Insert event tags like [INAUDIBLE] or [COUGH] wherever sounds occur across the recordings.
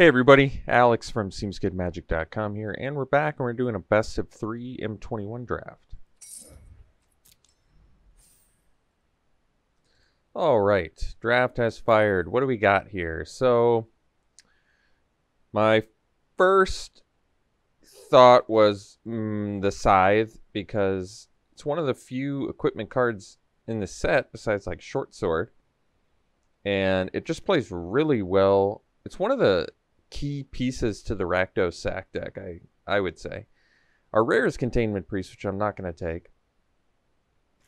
Hey everybody, Alex from SeemsGoodMagic.com here, and we're back and we're doing a best of three M21 draft. All right, draft has fired. What do we got here? So, my first thought was mm, the Scythe because it's one of the few equipment cards in the set besides like Short Sword, and it just plays really well. It's one of the key pieces to the Rakdos sack deck, I, I would say. Our rare is Containment Priest, which I'm not going to take.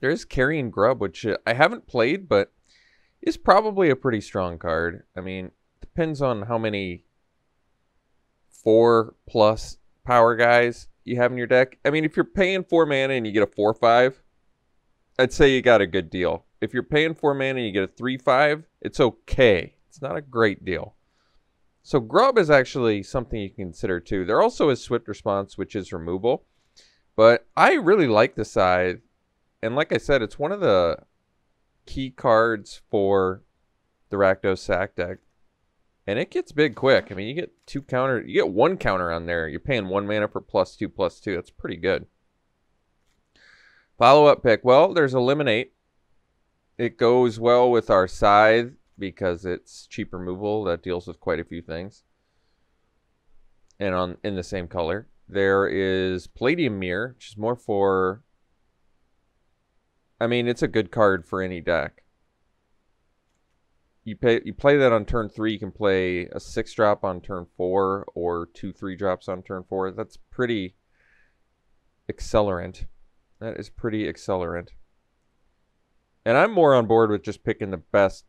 There is Carrion Grub, which uh, I haven't played, but is probably a pretty strong card. I mean, depends on how many four plus power guys you have in your deck. I mean, if you're paying four mana and you get a four five, I'd say you got a good deal. If you're paying four mana and you get a three five, it's okay. It's not a great deal. So grub is actually something you can consider too. There also is swift response, which is removal. But I really like the scythe. And like I said, it's one of the key cards for the Rakdos sack deck. And it gets big quick. I mean, you get two counter, you get one counter on there. You're paying one mana for plus two, plus two. That's pretty good. Follow up pick. Well, there's Eliminate. It goes well with our Scythe because it's cheap removal that deals with quite a few things. And on in the same color. There is Palladium Myr, which is more for I mean, it's a good card for any deck. You pay you play that on turn three, you can play a six drop on turn four or two three drops on turn four. That's pretty accelerant. That is pretty accelerant. And I'm more on board with just picking the best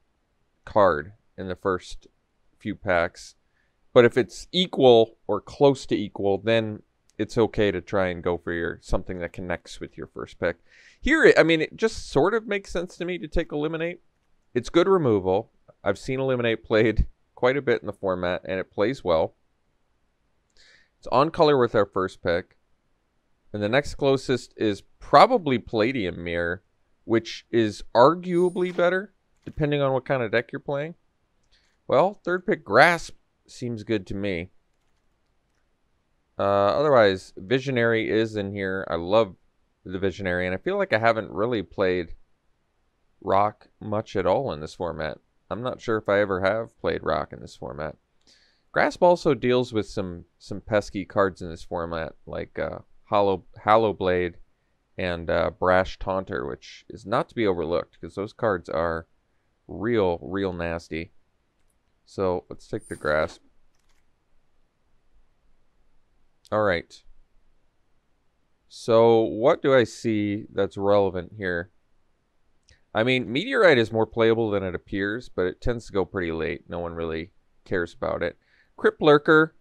card in the first few packs. But if it's equal or close to equal, then it's okay to try and go for your something that connects with your first pick. Here, I mean, it just sort of makes sense to me to take Eliminate. It's good removal. I've seen Eliminate played [LAUGHS] quite a bit in the format, and it plays well. It's on color with our first pick. And the next closest is probably Palladium Myr, which is arguably better depending on what kind of deck you're playing. Well, third pick Grasp seems good to me. Uh, otherwise, Visionary is in here. I love the Visionary, and I feel like I haven't really played Rock much at all in this format. I'm not sure if I ever have played Rock in this format. Grasp also deals with some some pesky cards in this format, like uh, Hollow Hallow Blade and uh, Brash Taunter, which is not to be overlooked because those cards are real, real nasty. So let's take the grasp. All right. So what do I see that's relevant here? I mean, Meteorite is more playable than it appears, but it tends to go pretty late. No one really cares about it. Crypt Lurker,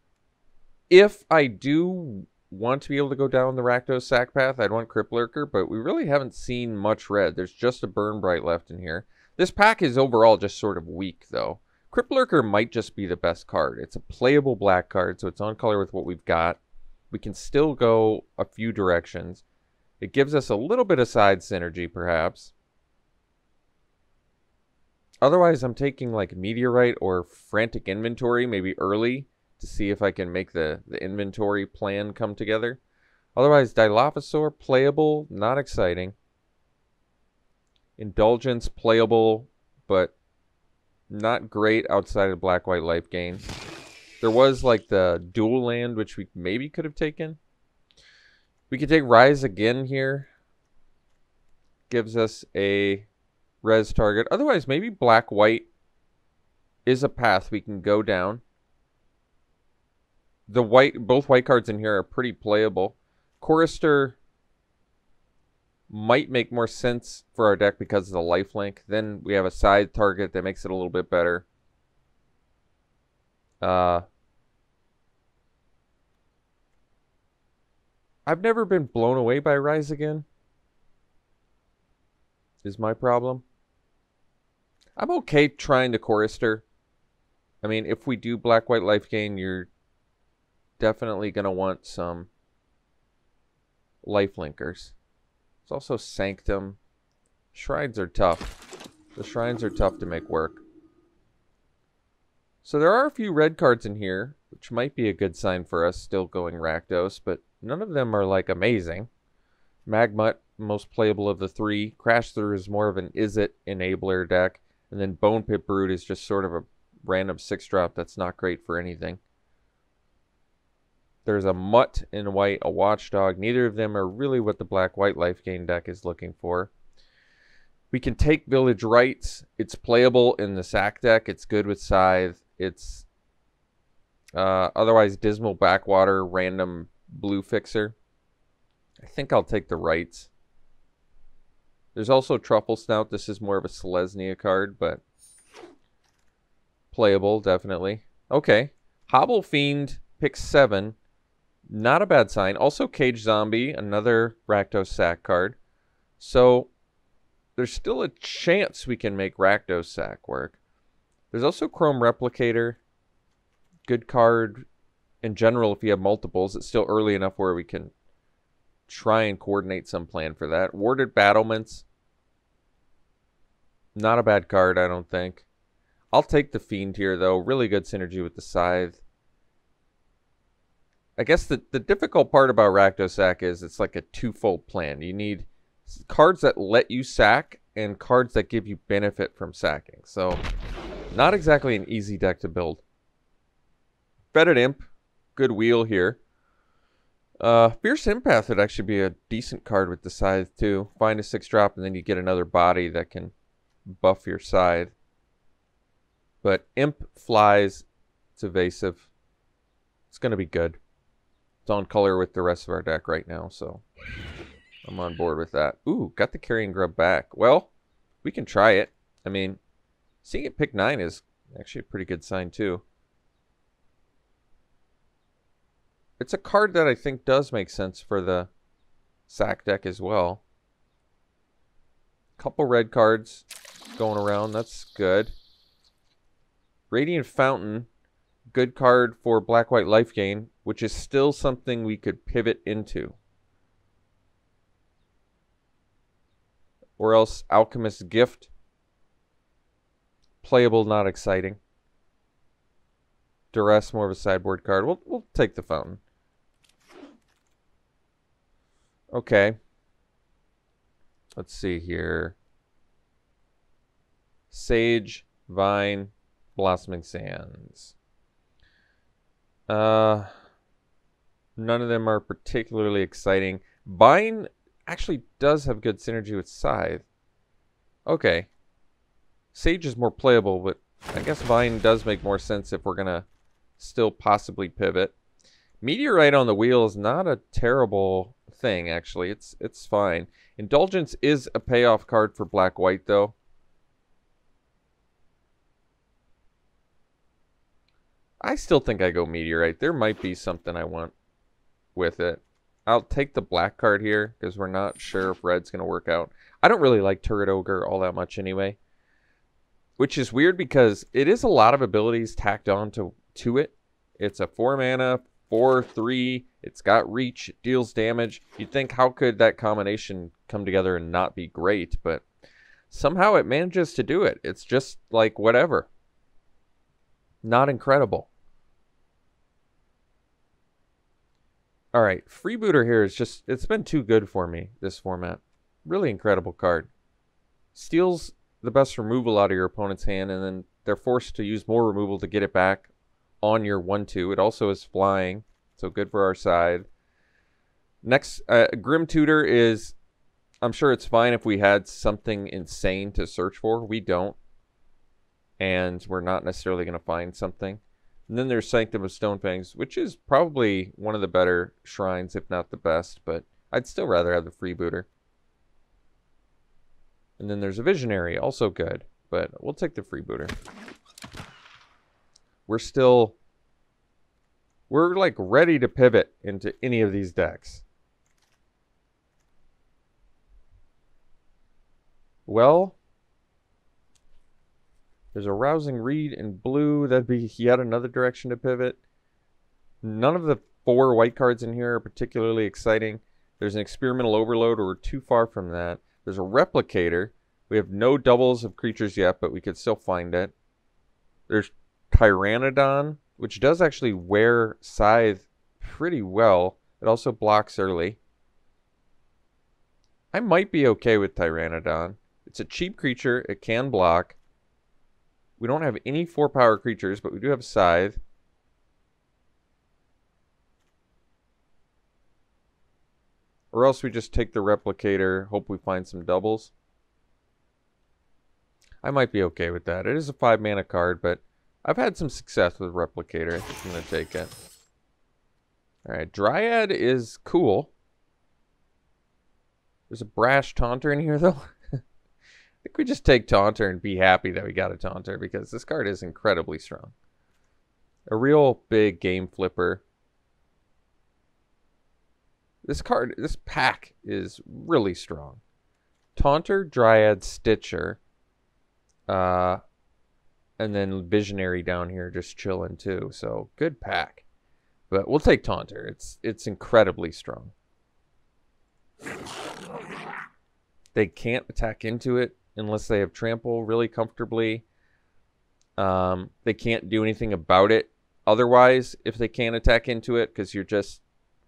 if I do want to be able to go down the Rakdos sack path, I'd want Crypt Lurker, but we really haven't seen much red. There's just a Burn Bright left in here. This pack is overall just sort of weak, though. Crypt Lurker might just be the best card. It's a playable black card, so it's on color with what we've got. We can still go a few directions. It gives us a little bit of side synergy, perhaps. Otherwise, I'm taking like Meteorite or Frantic Inventory, maybe early, to see if I can make the, the inventory plan come together. Otherwise, Dilophosaur, playable, not exciting. Indulgence playable, but not great outside of black white life gain. There was like the dual land, which we maybe could have taken. We could take Rise again here. Gives us a res target. Otherwise, maybe black white is a path we can go down. The white, both white cards in here are pretty playable. Chorister might make more sense for our deck because of the lifelink. Then we have a side target that makes it a little bit better. Uh, I've never been blown away by Rise Again. Is my problem. I'm okay trying to Chorister. I mean, if we do Black White Life Gain, you're definitely going to want some life linkers. It's also Sanctum. Shrines are tough. The shrines are tough to make work. So there are a few red cards in here, which might be a good sign for us still going Rakdos, but none of them are like amazing. Magmut, most playable of the three. Crash Through is more of an Izzet enabler deck. And then Bone Pit Brute is just sort of a random six drop that's not great for anything. There's a Mutt in white, a Watchdog. Neither of them are really what the black white life gain deck is looking for. We can take Village Rites. It's playable in the sack deck. It's good with Scythe. It's uh, otherwise Dismal Backwater, random blue fixer. I think I'll take the Rites. There's also Truffle Snout. This is more of a Selesnya card, but playable, definitely. Okay. Hobble Fiend, pick seven. Not a bad sign. Also Cage Zombie, another Rakdos sack card. So there's still a chance we can make Rakdos sack work. There's also Chrome Replicator. Good card in general if you have multiples. It's still early enough where we can try and coordinate some plan for that. Warded Battlements. Not a bad card, I don't think. I'll take the Fiend here, though. Really good synergy with the Scythe. I guess the, the difficult part about Rakdos Sack is it's like a twofold plan. You need cards that let you sack and cards that give you benefit from sacking. So, not exactly an easy deck to build. Fetid Imp, good wheel here. Uh, Fierce Empath would actually be a decent card with the Scythe too. Find a 6-drop and then you get another body that can buff your Scythe. But Imp flies. It's evasive. It's going to be good. It's on color with the rest of our deck right now, so I'm on board with that. Ooh, got the Carrion Grub back. Well, we can try it. I mean, seeing it pick 9 is actually a pretty good sign too. It's a card that I think does make sense for the sack deck as well. Couple red cards going around. That's good. Radiant Fountain. Good card for black-white life gain, which is still something we could pivot into. Or else Alchemist's Gift. Playable, not exciting. Duress, more of a sideboard card. We'll, we'll take the Fountain. Okay. Let's see here. Sage, Vine, Blossoming Sands. Uh, none of them are particularly exciting. Vine actually does have good synergy with Scythe. Okay. Sage is more playable, but I guess Vine does make more sense if we're going to still possibly pivot. Meteorite on the wheel is not a terrible thing, actually. It's it's fine. Indulgence is a payoff card for black white, though. I still think I go Meteorite. There might be something I want with it. I'll take the black card here because we're not sure if red's going to work out. I don't really like Turret Ogre all that much anyway. Which is weird because it is a lot of abilities tacked on to, to it. It's a 4 mana, 4 3. It's got reach, it deals damage. You'd think, how could that combination come together and not be great? But somehow it manages to do it. It's just like whatever. Not incredible. All right, Freebooter here is just, it's been too good for me, this format. Really incredible card. Steals the best removal out of your opponent's hand, and then they're forced to use more removal to get it back on your 1-2. It also is flying, so good for our side. Next, uh, Grim Tutor is, I'm sure it's fine if we had something insane to search for. We don't. And we're not necessarily going to find something. And then there's Sanctum of Stonefangs, which is probably one of the better shrines, if not the best, but I'd still rather have the freebooter. And then there's a Visionary, also good, but we'll take the freebooter we're still we're like ready to pivot into any of these decks. Well, there's a rousing read in blue. That'd be yet another direction to pivot. None of the four white cards in here are particularly exciting. There's an experimental overload, or we're too far from that. There's a replicator. We have no doubles of creatures yet, but we could still find it. There's Tyrannodon, which does actually wear Scythe pretty well. It also blocks early. I might be okay with Tyrannodon. It's a cheap creature. It can block. We don't have any 4-power creatures, but we do have Scythe. Or else we just take the Replicator, hope we find some doubles. I might be okay with that. It is a 5 mana card, but I've had some success with Replicator. I think I'm going to take it. Alright, Dryad is cool. There's a brash taunter in here, though. [LAUGHS] I think we just take taunter and be happy that we got a taunter because this card is incredibly strong. A real big game flipper. This card, this pack is really strong. Taunter, Dryad, Stitcher. Uh, and then Visionary down here just chilling too. So good pack. But we'll take Taunter. It's it's incredibly strong. They can't attack into it unless they have trample really comfortably. Um, they can't do anything about it otherwise if they can't attack into it because you're just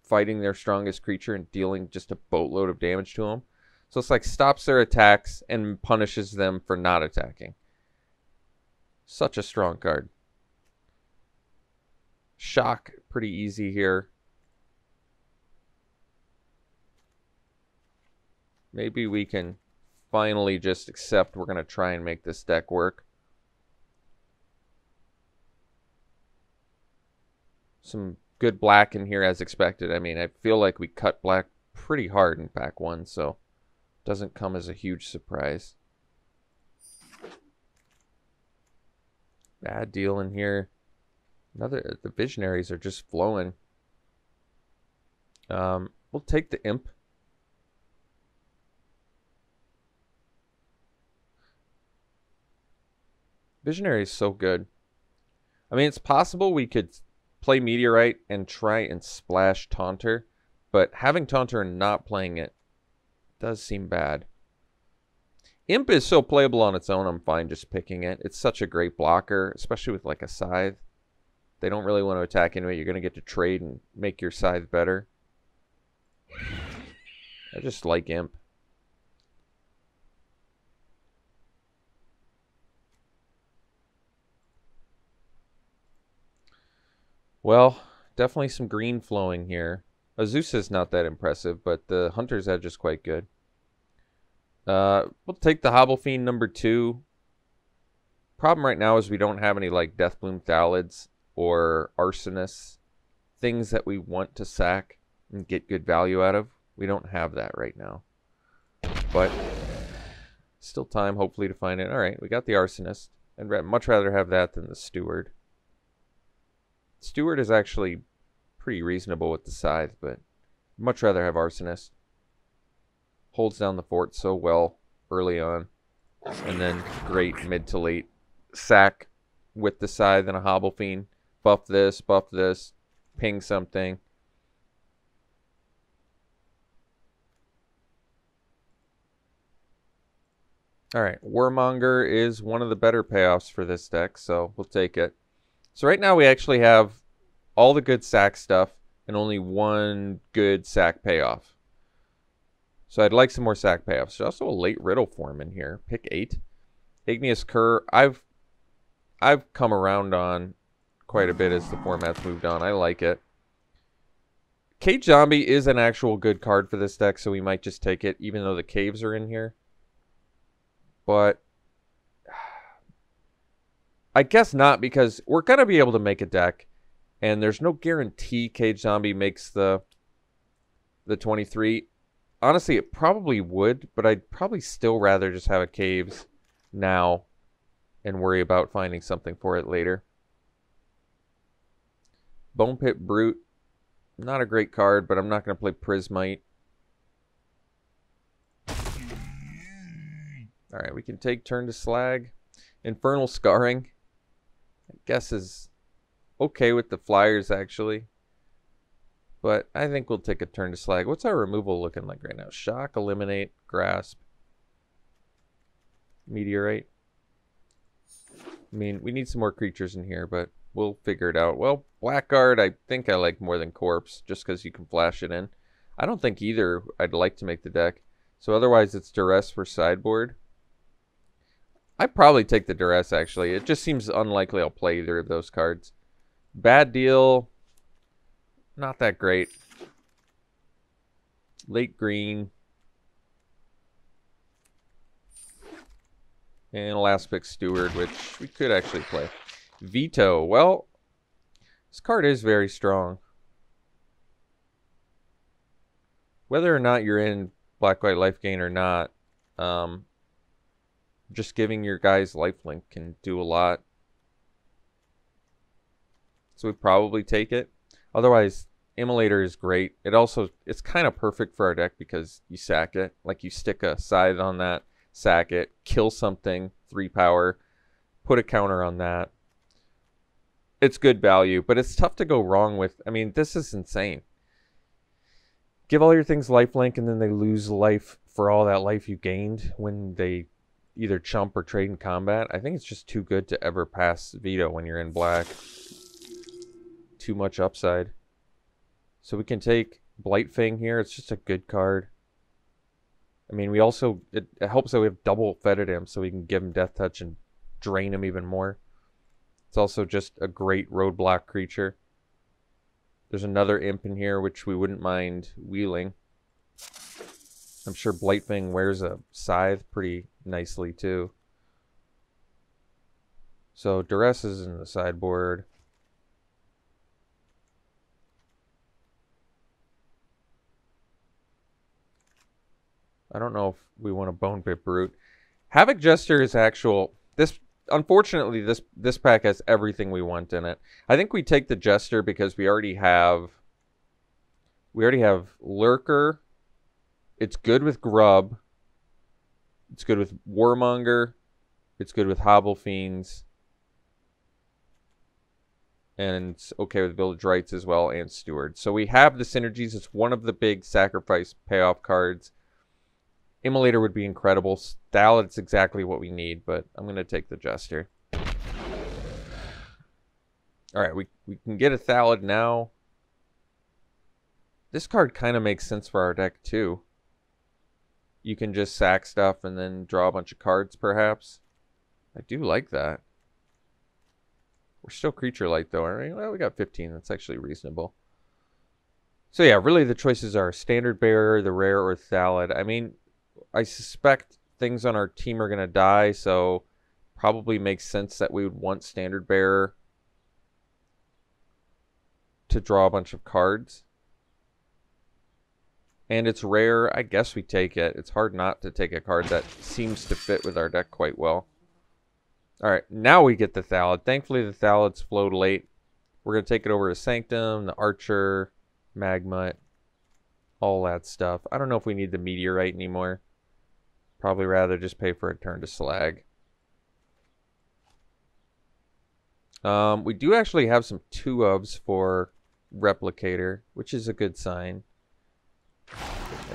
fighting their strongest creature and dealing just a boatload of damage to them. So it's like stops their attacks and punishes them for not attacking. Such a strong card. Shock, pretty easy here. Maybe we can finally just accept we're going to try and make this deck work. Some good black in here as expected. I mean, I feel like we cut black pretty hard in pack one, so doesn't come as a huge surprise. Bad deal in here. Another, the visionaries are just flowing. Um, we'll take the imp. Visionary is so good. I mean, it's possible we could play Meteorite and try and splash Taunter, but having Taunter and not playing it does seem bad. Imp is so playable on its own, I'm fine just picking it. It's such a great blocker, especially with like a Scythe. They don't really want to attack anyway. You're going to get to trade and make your Scythe better. I just like Imp. Well, definitely some green flowing here. Azusa is not that impressive, but the Hunter's Edge is quite good. Uh, we'll take the Hobble Fiend number two. Problem right now is we don't have any like Deathbloom Thallids or Arsonists, things that we want to sack and get good value out of. We don't have that right now. But still time, hopefully, to find it. All right, we got the Arsonist. I'd much rather have that than the Steward. Steward is actually pretty reasonable with the scythe, but much rather have Arsonist. Holds down the fort so well early on. And then great mid to late sack with the scythe and a Hobble Fiend. Buff this, buff this, ping something. Alright, Warmonger is one of the better payoffs for this deck, so we'll take it. So right now we actually have all the good sack stuff and only one good sack payoff. So I'd like some more sack payoffs. There's also a late Riddleform in here. Pick eight. Igneous Cur. I've I've come around on quite a bit as the format's moved on. I like it. Cage Zombie is an actual good card for this deck, so we might just take it, even though the caves are in here. But I guess not because we're going to be able to make a deck and there's no guarantee Cage Zombie makes the the 23. Honestly, it probably would, but I'd probably still rather just have a Caves now and worry about finding something for it later. Bone Pit Brute, not a great card, but I'm not going to play Prismite. Alright, we can take turn to Slag. Infernal Scarring. I guess is okay with the Flyers, actually. But I think we'll take a turn to Slag. What's our removal looking like right now? Shock, Eliminate, Grasp, Meteorite. I mean, we need some more creatures in here, but we'll figure it out. Well, Blackguard, I think I like more than Corpse, just because you can flash it in. I don't think either I'd like to make the deck. So otherwise, it's Duress for sideboard. I'd probably take the Duress, actually. It just seems unlikely I'll play either of those cards. Bad deal. Not that great. Late green. And last pick Steward, which we could actually play. Vito. Well, this card is very strong. Whether or not you're in Black White Life Gain or not, um, just giving your guys lifelink can do a lot. So we probably take it. Otherwise, Immolator is great. It also it's kind of perfect for our deck because you sack it. Like you stick a side on that, sack it, kill something, three power, put a counter on that. It's good value, but it's tough to go wrong with. I mean, this is insane. Give all your things lifelink and then they lose life for all that life you gained when they either chump or trade in combat. I think it's just too good to ever pass Vito when you're in black. Too much upside. So we can take Blightfang here. It's just a good card. I mean, we also, it, it helps that we have double Fetid Imp so we can give him Death Touch and drain him even more. It's also just a great roadblock creature. There's another imp in here which we wouldn't mind wheeling. I'm sure Blightfang wears a scythe pretty nicely too. So Duress is in the sideboard. I don't know if we want a Bone Pit Brute. Havoc Jester is actual. This unfortunately this this pack has everything we want in it. I think we take the Jester because we already have we already have Lurker. It's good with Grub. It's good with Warmonger. It's good with Hobble Fiends. And it's okay with Village Rites as well and Steward. So we have the synergies. It's one of the big sacrifice payoff cards. Immolator would be incredible. Thallid, it's exactly what we need, but I'm going to take the Jester. Alright, we, we can get a Thallid now. This card kind of makes sense for our deck, too. You can just sack stuff and then draw a bunch of cards, perhaps. I do like that. We're still creature light, though, aren't we? Well, we got 15. That's actually reasonable. So, yeah, really the choices are Standard Bearer, the Rare, or Thallid. I mean, I suspect things on our team are going to die, so probably makes sense that we would want Standard Bearer to draw a bunch of cards. And it's rare. I guess we take it. It's hard not to take a card that seems to fit with our deck quite well. Alright, now we get the Thallid. Thankfully, the Thallid's flowed late. We're going to take it over to Sanctum, the Archer, Magma, all that stuff. I don't know if we need the Meteorite anymore. Probably rather just pay for a turn to slag. Um, we do actually have some two ofs for Replicator, which is a good sign.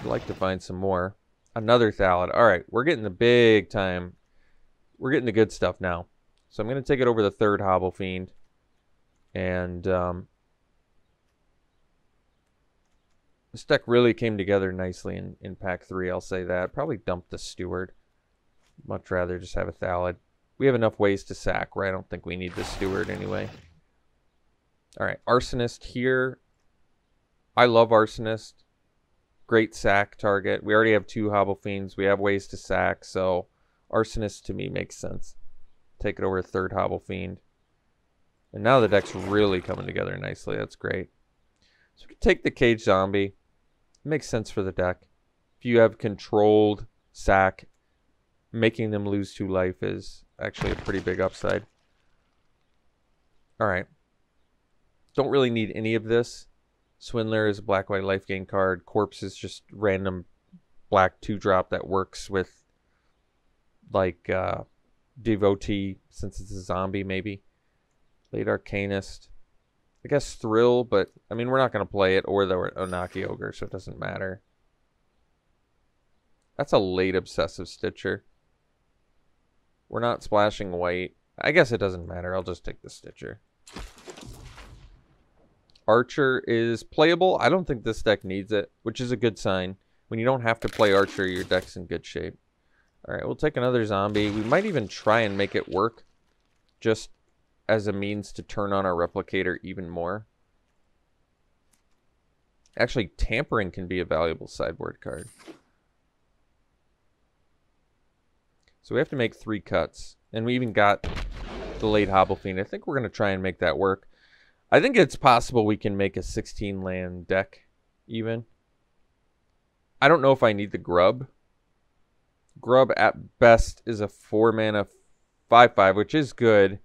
I'd like to find some more. Another Thallid. All right, we're getting the big time. We're getting the good stuff now. So I'm going to take it over the third Hobble Fiend. And um, This deck really came together nicely in, in pack three, I'll say that. Probably dump the Steward. Much rather just have a Thallid. We have enough ways to sack, right? I don't think we need the Steward anyway. Alright, Arsonist here. I love Arsonist. Great sack target. We already have two Hobble Fiends. We have ways to sack, so Arsonist to me makes sense. Take it over a third Hobble Fiend. And now the deck's really coming together nicely. That's great. So we can take the Cage Zombie. It makes sense for the deck. If you have controlled sack, making them lose two life is actually a pretty big upside. Alright. Don't really need any of this. Swindler is a black white life gain card. Corpse is just random black two drop that works with like uh devotee since it's a zombie maybe. Late Arcanist. I guess Thrill, but I mean, we're not going to play it or the Onakke Ogre, so it doesn't matter. That's a late Obsessive Stitcher. We're not splashing white. I guess it doesn't matter. I'll just take the Stitcher. Archer is playable. I don't think this deck needs it, which is a good sign. When you don't have to play Archer, your deck's in good shape. Alright, we'll take another zombie. We might even try and make it work just as a means to turn on our replicator even more. Actually, tampering can be a valuable sideboard card. So we have to make three cuts. And we even got the late Hobble Fiend. I think we're going to try and make that work. I think it's possible we can make a 16 land deck even. I don't know if I need the grub. Grub at best is a 4 mana 5 5, which is good,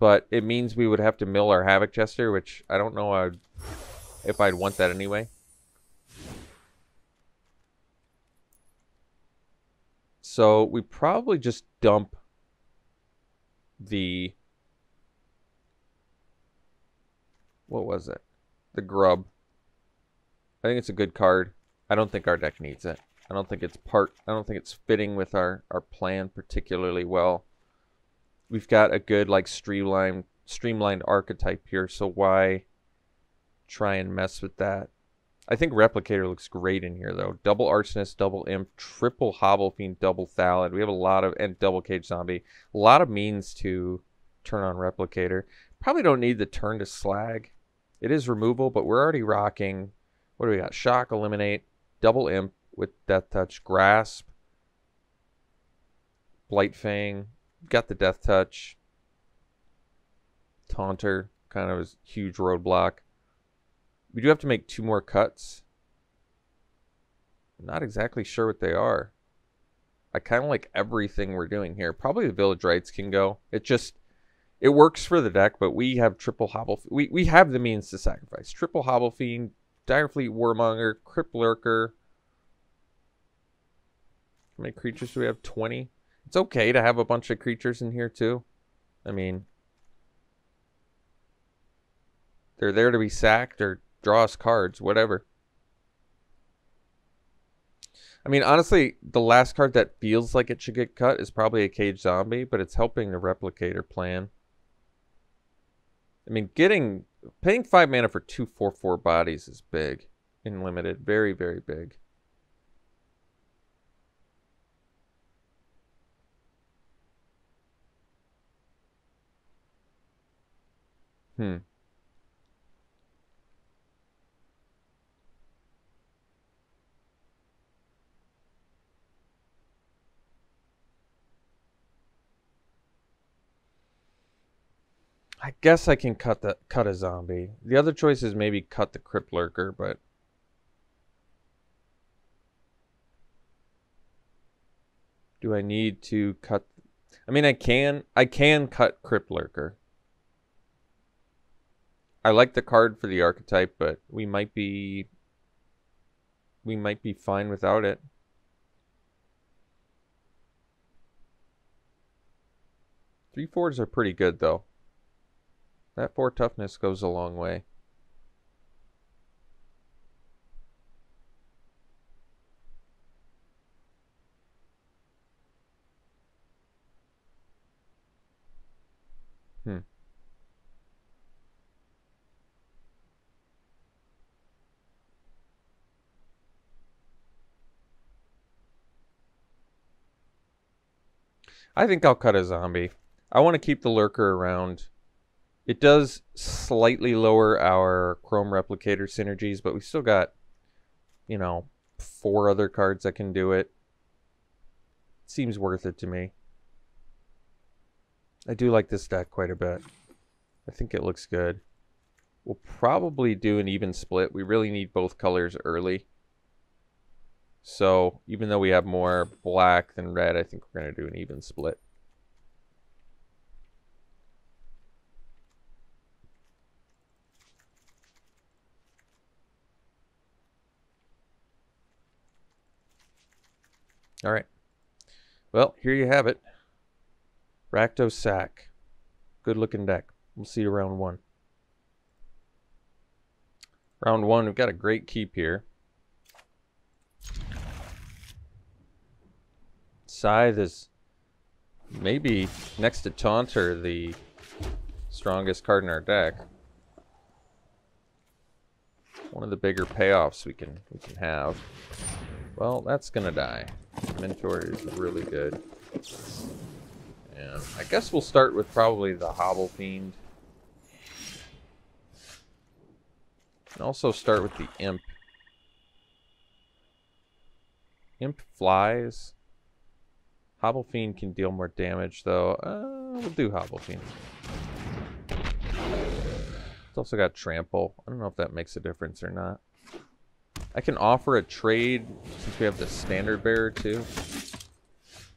but it means we would have to mill our Havoc Jester, which I don't know I'd, if I'd want that anyway. So we probably just dump the what was it? The grub. I think it's a good card. I don't think our deck needs it. I don't think it's part I don't think it's fitting with our, our plan particularly well. We've got a good like streamlined streamlined archetype here, so why try and mess with that? I think Replicator looks great in here, though. Double Arsonist, double Imp, triple Hobble Fiend, double Thallid. We have a lot of, and double Cage Zombie. A lot of means to turn on Replicator. Probably don't need the turn to Slag. It is removal, but we're already rocking. What do we got? Shock, Eliminate, double Imp with Death Touch, Grasp, Blight Fang. Got the Death Touch. Taunter, kind of a huge roadblock. We do have to make two more cuts. not exactly sure what they are. I kind of like everything we're doing here. Probably the Village Rites can go. It just, it works for the deck, but we have triple Hobble. We, we have the means to sacrifice. Triple Hobble Fiend, Direfleet Warmonger, Crypt Lurker. How many creatures do we have? 20? It's okay to have a bunch of creatures in here too. I mean, they're there to be sacked or draw us cards, whatever. I mean, honestly, the last card that feels like it should get cut is probably a Cage Zombie, but it's helping the Replicator plan. I mean, getting paying five mana for two four four bodies is big in limited, very very big. Hmm. I guess I can cut the cut a zombie. The other choice is maybe cut the crypt lurker, but do I need to cut I mean I can I can cut crypt lurker. I like the card for the archetype, but we might be we might be fine without it. Three fours are pretty good though. That four toughness goes a long way. Hmm. I think I'll cut a zombie. I want to keep the lurker around. It does slightly lower our Chrome Replicator synergies, but we still got, you know, four other cards that can do it. Seems worth it to me. I do like this deck quite a bit. I think it looks good. We'll probably do an even split. We really need both colors early. So even though we have more black than red, I think we're going to do an even split. All right. Well, here you have it. Rakdos Sack. Good looking deck. We'll see you round one. Round one, we've got a great keep here. Scythe is maybe next to Taunter, the strongest card in our deck. One of the bigger payoffs we can we can have. Well, that's gonna die. Mentor is really good. And I guess we'll start with probably the Hobble Fiend. And also start with the Imp. Imp flies. Hobble Fiend can deal more damage, though. Uh, we'll do Hobble Fiend. It's also got Trample. I don't know if that makes a difference or not. I can offer a trade since we have the Standard Bearer, too.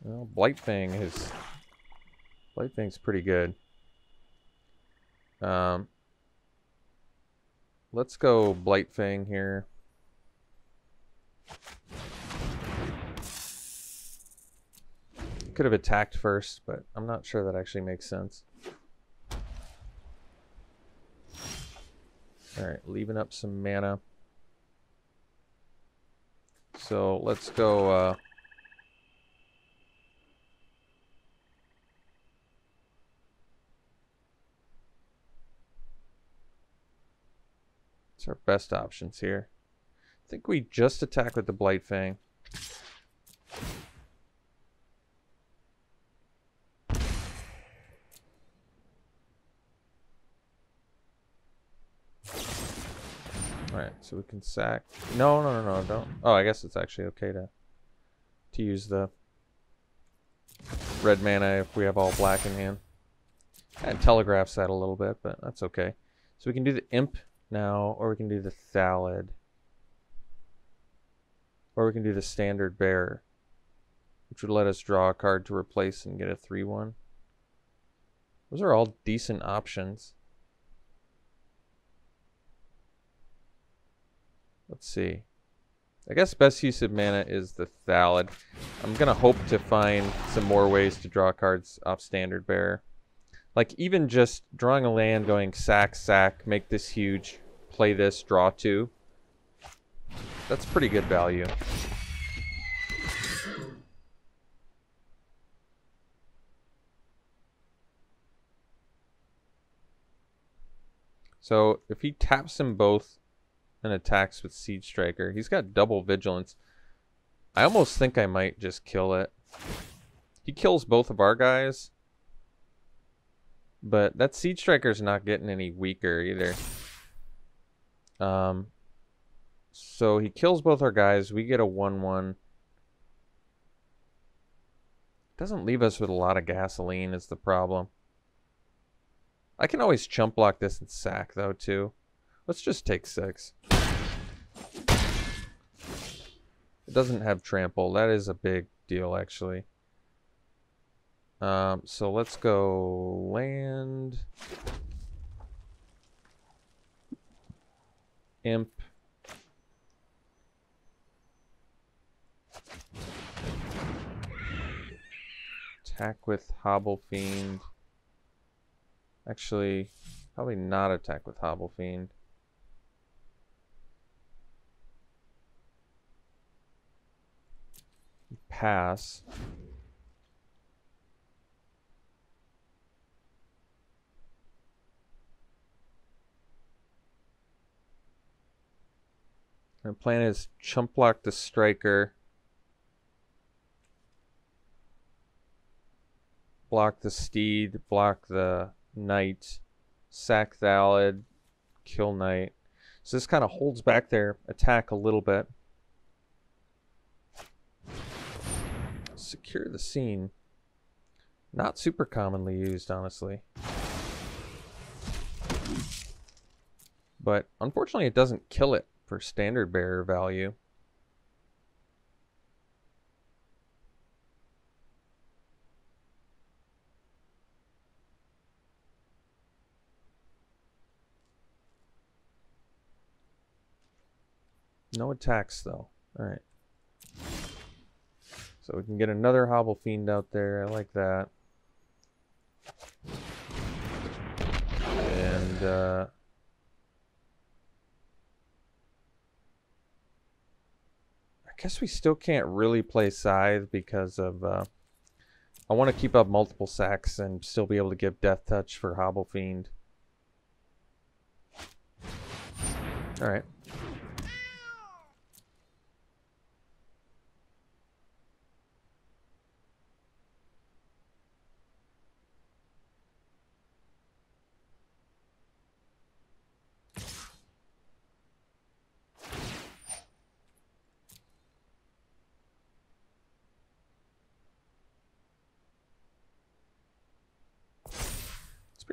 Well, Blightfang is... Blightfang's pretty good. Um, let's go Blightfang here. Could have attacked first, but I'm not sure that actually makes sense. Alright, leaving up some mana. So let's go... Uh, It's our best options here. I think we just attack with the Blightfang. Alright, so we can sack. No, no, no, no, don't. Oh, I guess it's actually okay to to use the red mana if we have all black in hand. And telegraphs that a little bit, but that's okay. So we can do the imp now, or we can do the Thallid. Or we can do the standard bear, which would let us draw a card to replace and get a 3-1. Those are all decent options. Let's see. I guess best use of mana is the Thallid. I'm going to hope to find some more ways to draw cards off Standard Bearer. Like, even just drawing a land, going sack, sack, make this huge, play this, draw two. That's pretty good value. So, if he taps them both and attacks with Siege Striker. He's got double vigilance. I almost think I might just kill it. He kills both of our guys. But that Siege Striker's not getting any weaker either. Um, so he kills both our guys. We get a 1-1. Doesn't leave us with a lot of gasoline is the problem. I can always chump block this and sack though too. Let's just take six. It doesn't have trample. That is a big deal, actually. Um, so let's go land. Imp. Attack with Hobble Fiend. Actually, probably not attack with Hobble Fiend. Pass. Our plan is chump block the striker. Block the steed, block the knight, sack Thallid, kill knight. So this kind of holds back their attack a little bit. Secure the scene. Not super commonly used, honestly. But unfortunately, it doesn't kill it for standard bearer value. No attacks, though. Alright. So we can get another Hobble Fiend out there. I like that. And, uh... I guess we still can't really play Scythe because of, uh... I want to keep up multiple sacks and still be able to give Death Touch for Hobble Fiend. Alright.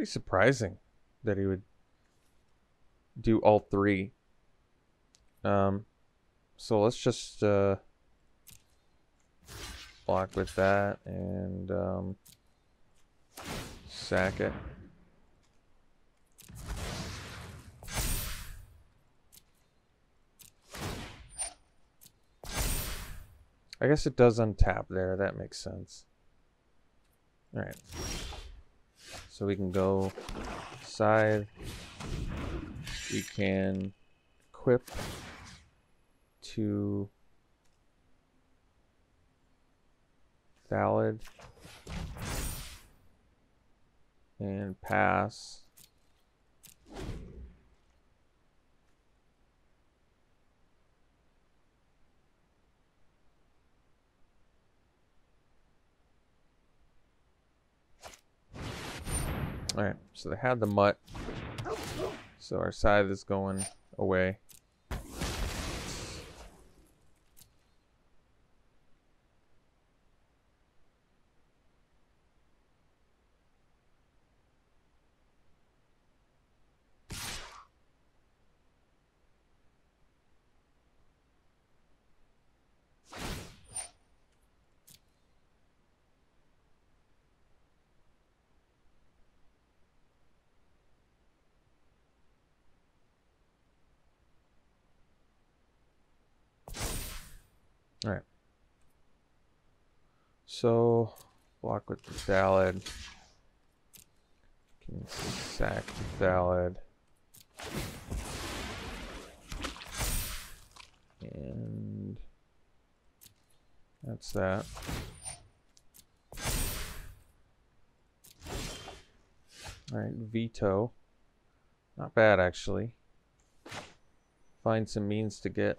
Pretty surprising that he would do all three. Um, so let's just uh, block with that and um, sack it. I guess it does untap there. That makes sense. All right. So we can go side. We can equip to valid and pass. Alright, so they had the mutt. So our scythe is going away. All right. So block with the salad. Sack salad. And that's that. All right, Vito. Not bad actually. Find some means to get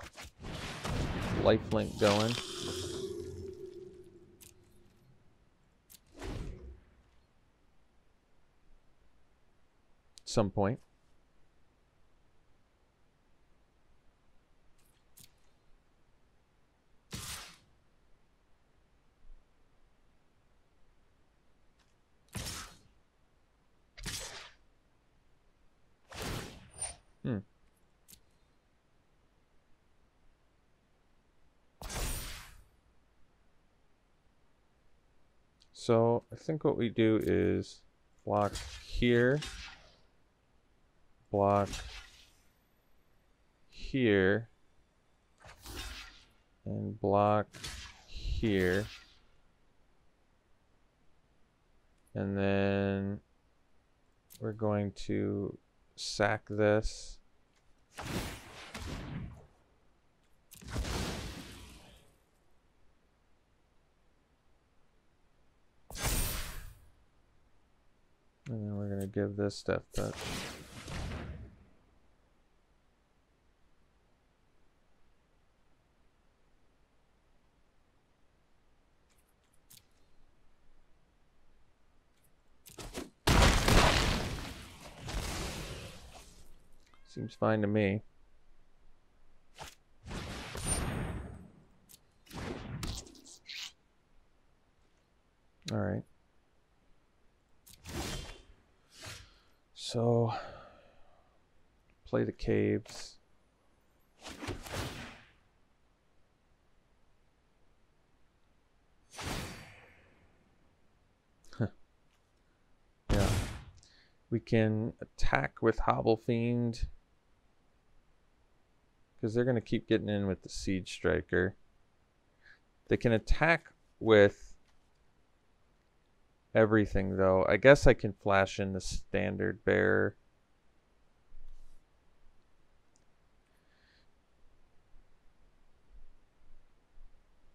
lifelink going. Some point. Hmm. So I think what we do is block here, block here, and block here. And then we're going to sack this. And then we're going to give this stuff Touch. Seems fine to me. All right. So, play the caves. yeah. We can attack with Hobblefiend. Because they're going to keep getting in with the Siege Striker. They can attack with everything though. I guess I can flash in the standard bear.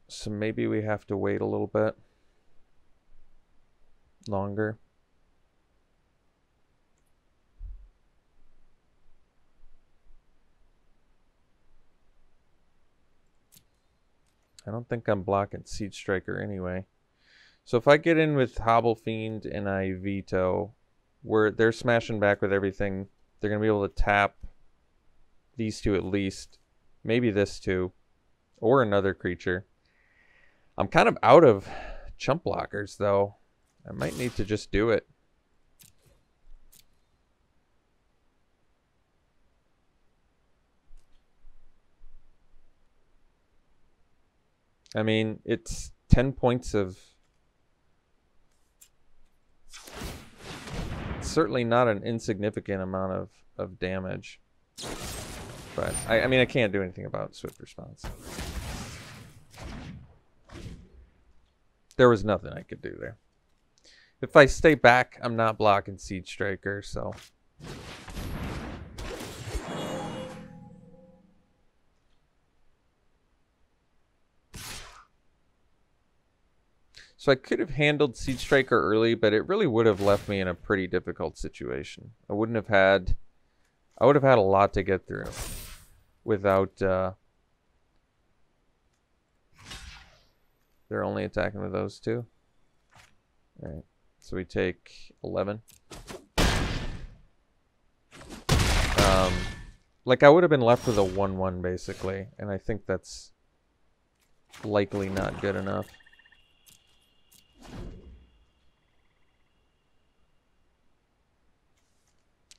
So maybe we have to wait a little bit. longer. I don't think I'm blocking Siege Striker anyway. So if I get in with Hobblefiend and I Vito, where they're smashing back with everything, they're going to be able to tap these two at least. Maybe this too. Or another creature. I'm kind of out of chump blockers though. I might need to just do it. I mean, it's 10 points of... Certainly not an insignificant amount of, of damage. But, I, I mean, I can't do anything about swift response. There was nothing I could do there. If I stay back, I'm not blocking Siege Striker, so... So I could have handled Siege Striker early, but it really would have left me in a pretty difficult situation. I wouldn't have had... I would have had a lot to get through without... Uh, they're only attacking with those two. Alright, so we take 11. Um, like, I would have been left with a 1-1, basically, and I think that's likely not good enough.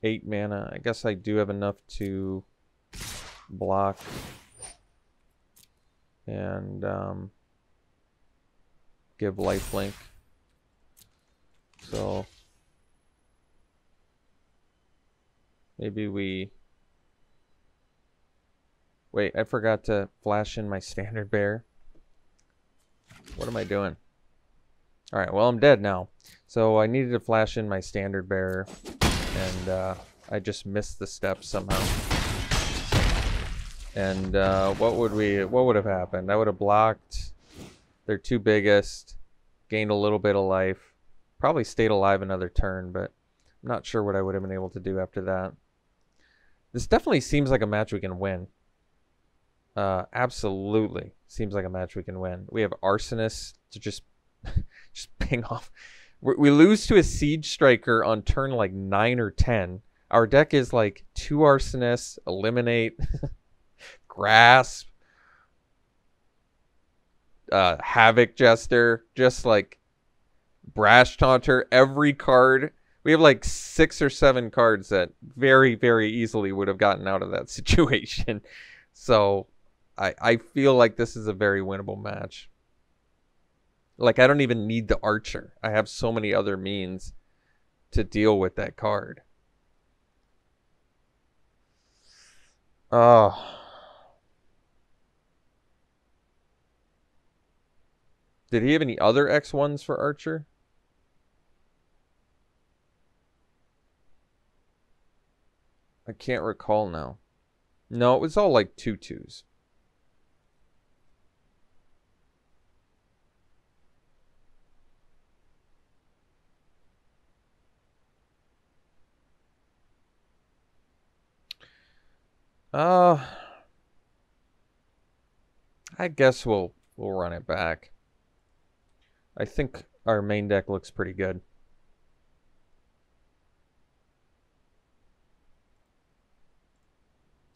Eight mana. I guess I do have enough to block and um, give lifelink. So maybe we wait. I forgot to flash in my [LAUGHS] standard bear. What am I doing? All right, well, I'm dead now. So I needed to flash in my standard bearer, and uh, I just missed the step somehow. And uh, what would we? What would have happened? I would have blocked their two biggest, gained a little bit of life, probably stayed alive another turn, but I'm not sure what I would have been able to do after that. This definitely seems like a match we can win. Uh, absolutely seems like a match we can win. We have Arsonist to just [LAUGHS] just ping off. We lose to a Siege Striker on turn like 9 or 10. Our deck is like 2 Arsonists, Eliminate, [LAUGHS] Grasp, uh, Havoc Jester, just like Brash Taunter, every card. We have like six or seven cards that very, very easily would have gotten out of that [LAUGHS] situation. So I, I feel like this is a very winnable match. Like, I don't even need the archer. I have so many other means to deal with that card. Oh. Did he have any other X1s for Archer? I can't recall now. No, it was all like two twos. Uh, I guess we'll we'll run it back. I think our main deck looks pretty good.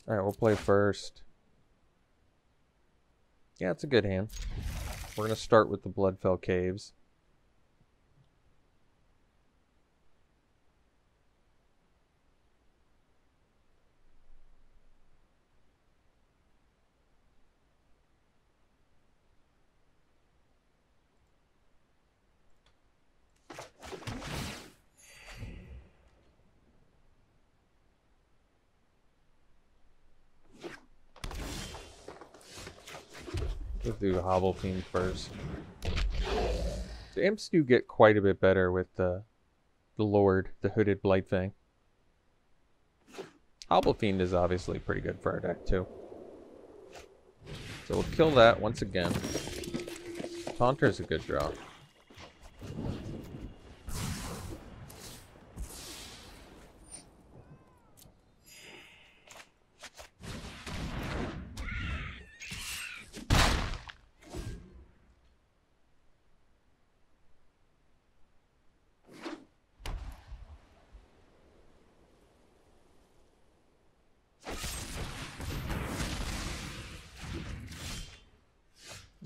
All right, we'll play first. Yeah, it's a good hand. We're going to start with the Bloodfell Caves. Do Hobblefiend first. The imps do get quite a bit better with the the Lord, the Hooded Blightfang. Hobblefiend is obviously pretty good for our deck too. So we'll kill that once again. Taunter is a good draw.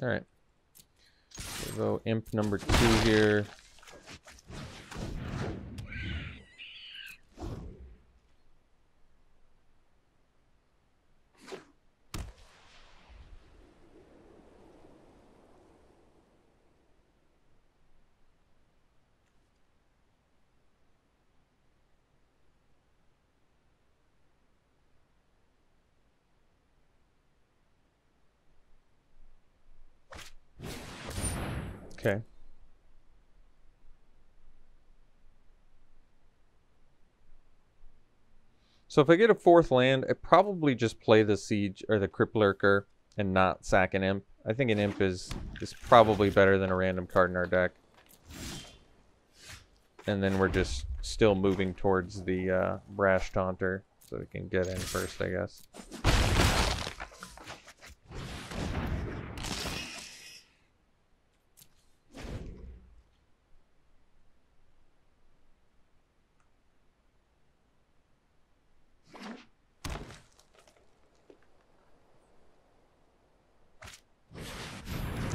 All right. Number two here. Okay. So if I get a fourth land, I probably just play the siege or the Crypt Lurker and not sack an imp. I think an imp is is probably better than a random card in our deck. And then we're just still moving towards the uh, Brash Taunter so we can get in first, I guess.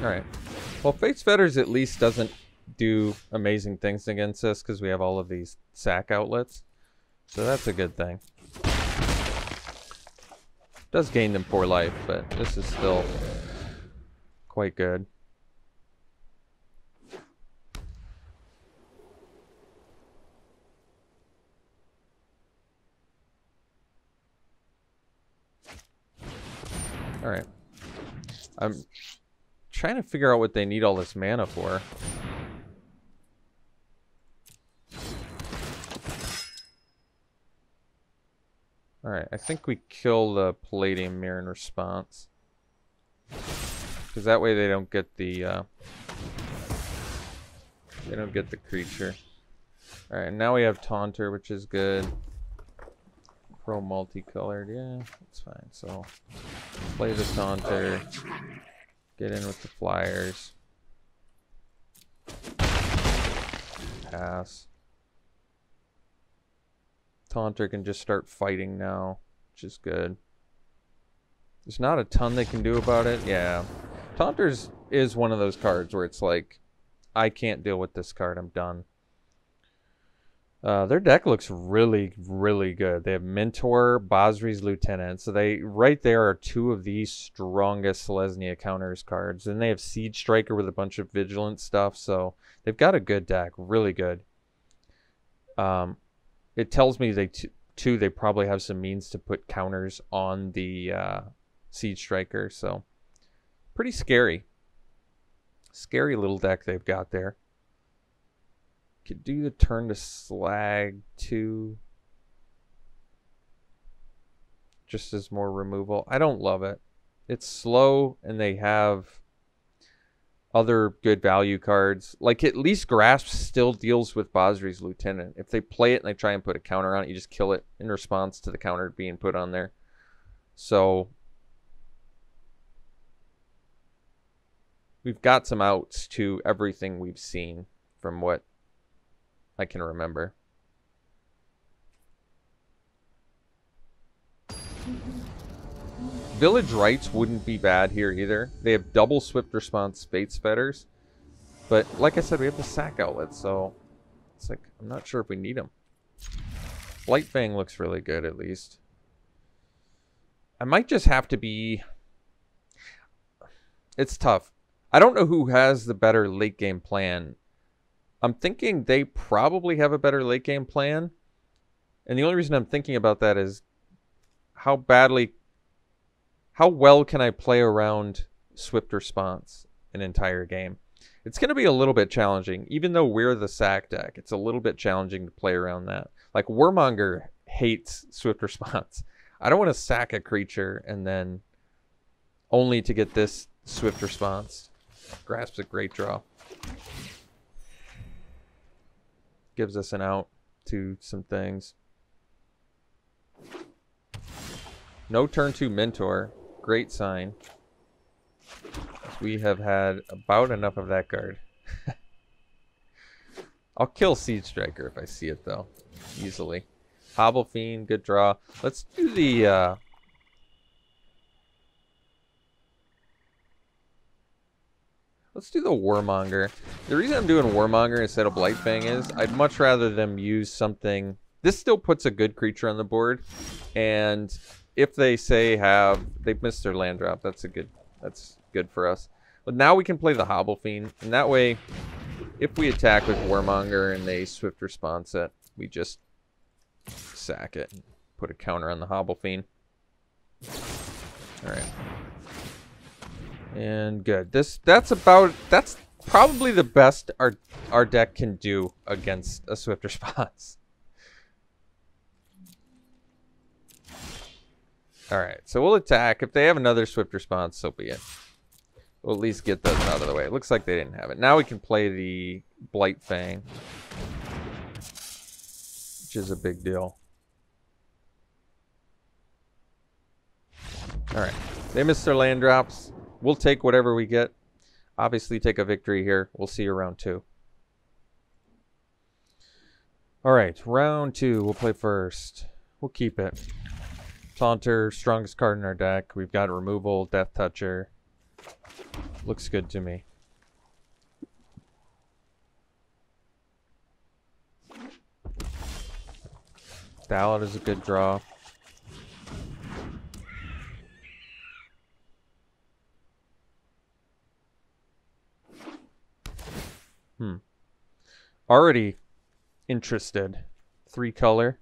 Alright. Fetters at least doesn't do amazing things against us because we have all of these sack outlets. So that's a good thing. Does gain them poor life, but this is still quite good. Alright. I'm trying to figure out what they need all this mana for. Alright, I think we kill the Palladium Myr in response. Because that way they don't get the, uh, They don't get the creature. Alright, now we have Taunter, which is good. Pro multicolored, yeah, that's fine. So, play the Taunter. Get in with the flyers. Pass. Taunter can just start fighting now, which is good. There's not a ton they can do about it. Yeah. Taunter's is one of those cards where it's like, I can't deal with this card. I'm done. Uh, their deck looks really, really good. They have Mentor, Basri's Lieutenant. So they right there are two of the strongest Selesnya counters cards. And they have Siege Striker with a bunch of Vigilant stuff. So they've got a good deck, really good. Um, it tells me they t- too they probably have some means to put counters on the uh, Siege Striker. So pretty scary. Scary little deck they've got there. Could do the turn to slag too. Just as more removal. I don't love it. It's slow and they have other good value cards. Like at least Grasp still deals with Basri's Lieutenant. If they play it and they try and put a counter on it, you just kill it in response to the counter being put on there. So we've got some outs to everything we've seen from what I can remember. Village Rites wouldn't be bad here either. They have double Swift Response Fate's Fetters. But like I said, we have the sack outlet, so it's like, I'm not sure if we need them. Blightfang looks really good, at least. I might just have to be... It's tough. I don't know who has the better late game plan I'm thinking they probably have a better late game plan. And the only reason I'm thinking about that is how badly, how well can I play around Swift Response an entire game? It's going to be a little bit challenging. Even though we're the sack deck, it's a little bit challenging to play around that. Like Warmonger hates Swift [LAUGHS] Response. I don't want to sack a creature and then only to get this Swift Response. Grasp's a great draw gives us an out to some things. No turn to mentor. Great sign. We have had about enough of that guard. [LAUGHS] I'll kill Siege Striker if I see it though. Easily. Hobblefiend, good draw. Let's do the uh Let's do the Warmonger. The reason I'm doing Warmonger instead of Blightfang is I'd much rather them use something... This still puts a good creature on the board, and if they say have... They've missed their land drop, that's a good... That's good for us. But now we can play the Hobblefiend, and that way, if we attack with Warmonger and they Swift Response it, we just sack it and put a counter on the Hobblefiend. Alright. And good. This that's about that's probably the best our our deck can do against a swift response. [LAUGHS] Alright, so we'll attack. If they have another swift response, so be it. We'll at least get those out of the way. It looks like they didn't have it. Now we can play the Blightfang. Which is a big deal. Alright. They missed their land drops. We'll take whatever we get. Obviously take a victory here. We'll see you round two. Alright, round two. We'll play first. We'll keep it. Taunter, strongest card in our deck. We've got removal, Death Toucher. Looks good to me. Ballot is a good draw. Hmm. Already interested. Three color.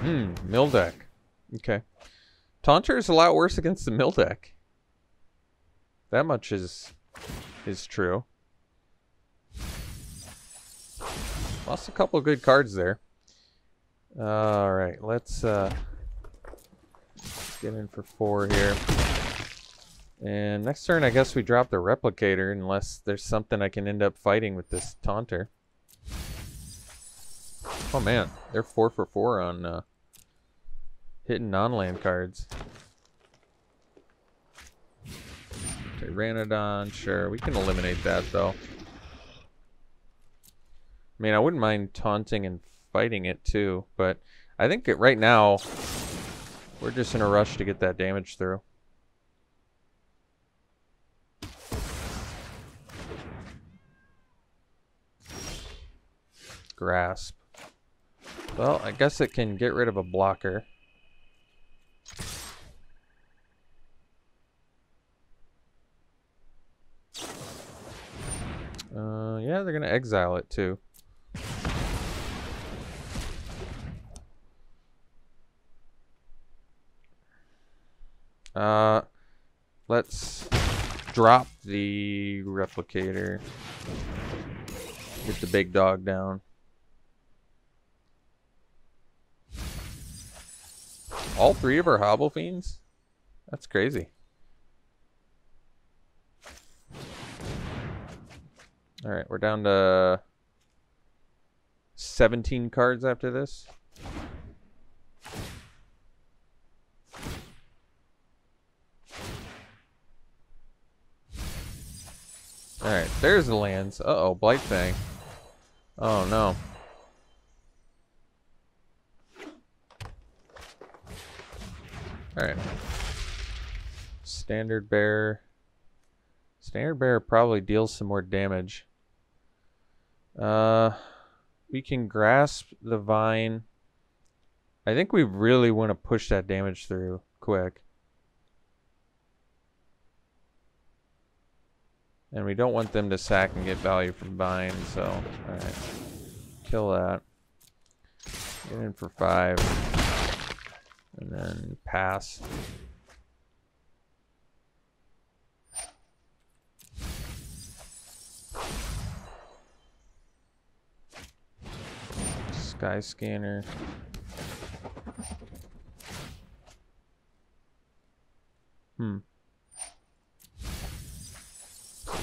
Hmm, mill deck. Okay. Taunter is a lot worse against the mill deck. That much is is true. Lost a couple good cards there. All right, let's uh, get in for four here. And next turn, I guess we drop the Replicator unless there's something I can end up fighting with this Taunter. Oh man, they're four for four on uh, hitting non-land cards. Tyrannodon, sure. We can eliminate that, though. I mean, I wouldn't mind taunting and fighting it, too. But I think right now, we're just in a rush to get that damage through. Grasp. Well, I guess it can get rid of a blocker. Uh, yeah, they're gonna exile it too. Uh, let's drop the replicator. Get the big dog down. All three of our Hobblefiends? That's crazy. All right, we're down to 17 cards after this. Alright, there's the lands. Uh-oh, Blightfang. Oh, no. Alright. Standard Bear. Standard Bear probably deals some more damage. Uh, we can grasp the vine. I think we really want to push that damage through quick. And we don't want them to sack and get value from vine, so alright. Kill that. Get in for five. And then pass. Skyscanner. Hmm.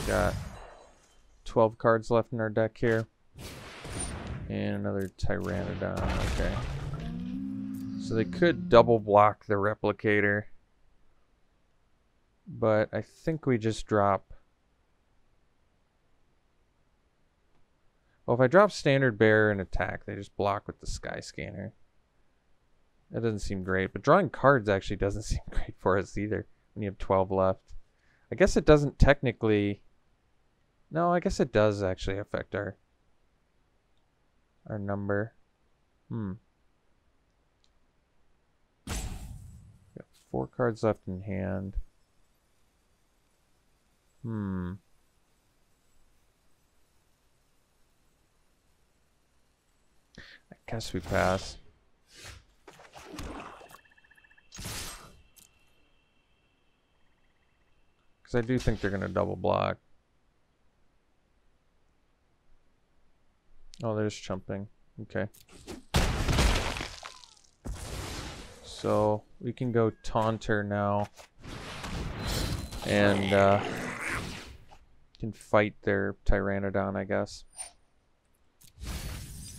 Got 12 cards left in our deck here. And another Tyrannodon, okay. So they could double block the Replicator. But I think we just drop... Well, if I drop standard bear and attack, they just block with the Skyscanner. That doesn't seem great. But drawing cards actually doesn't [LAUGHS] seem great for us either when you have 12 left. I guess it doesn't technically... No, I guess it does actually affect our our number. Hmm. Got four cards left in hand. Hmm. Guess we pass. Because I do think they're going to double block. Oh, there's chumping. Okay. So we can go Taunter now. And uh, can fight their Pteranodon, I guess.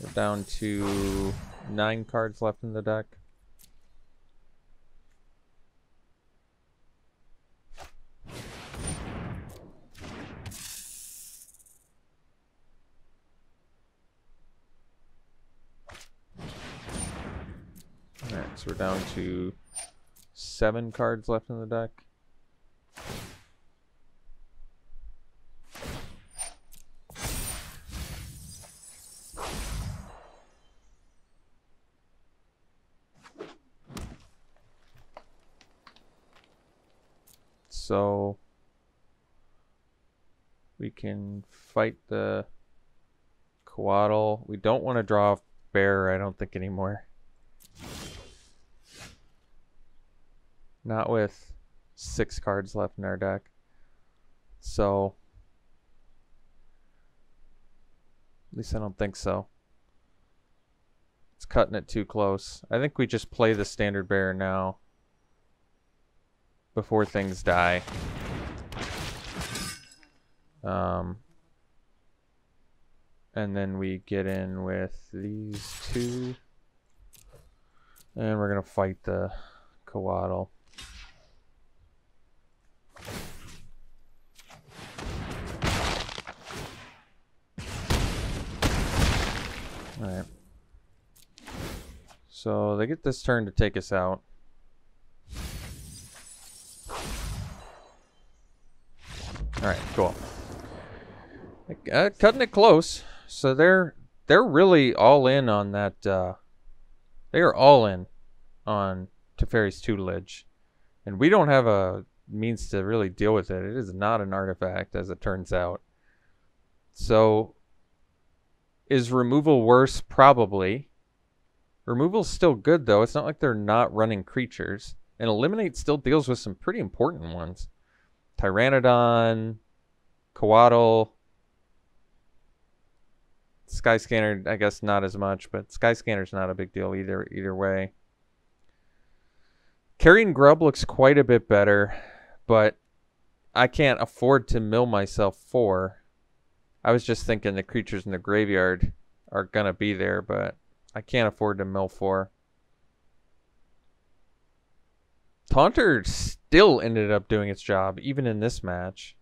We're down to nine cards left in the deck. Alright, So we're down to seven cards left in the deck. So we can fight the Coatl. We don't want to draw bear, I don't think anymore. Not with six cards left in our deck. So, at least I don't think so. It's cutting it too close. I think we just play the standard bear now before things die. Um, and then we get in with these two. And we're going to fight the Coatl. Alright. So they get this turn to take us out. Alright, cool. Uh, cutting it close. So they're they're really all in on that uh, they are all in on Teferi's tutelage. And we don't have a means to really deal with it. It is not an artifact, as it turns out. So is removal worse? Probably. Removal's still good, though. It's not like they're not running creatures. And Eliminate still deals with some pretty important ones. Pteranodon, Coatl, Skyscanner, I guess not as much, but Skyscanner's not a big deal either either way. Carrion Grub looks quite a bit better, but I can't afford to mill myself for I was just thinking the creatures in the graveyard are going to be there, but I can't afford to mill for. Taunter still ended up doing its job, even in this match.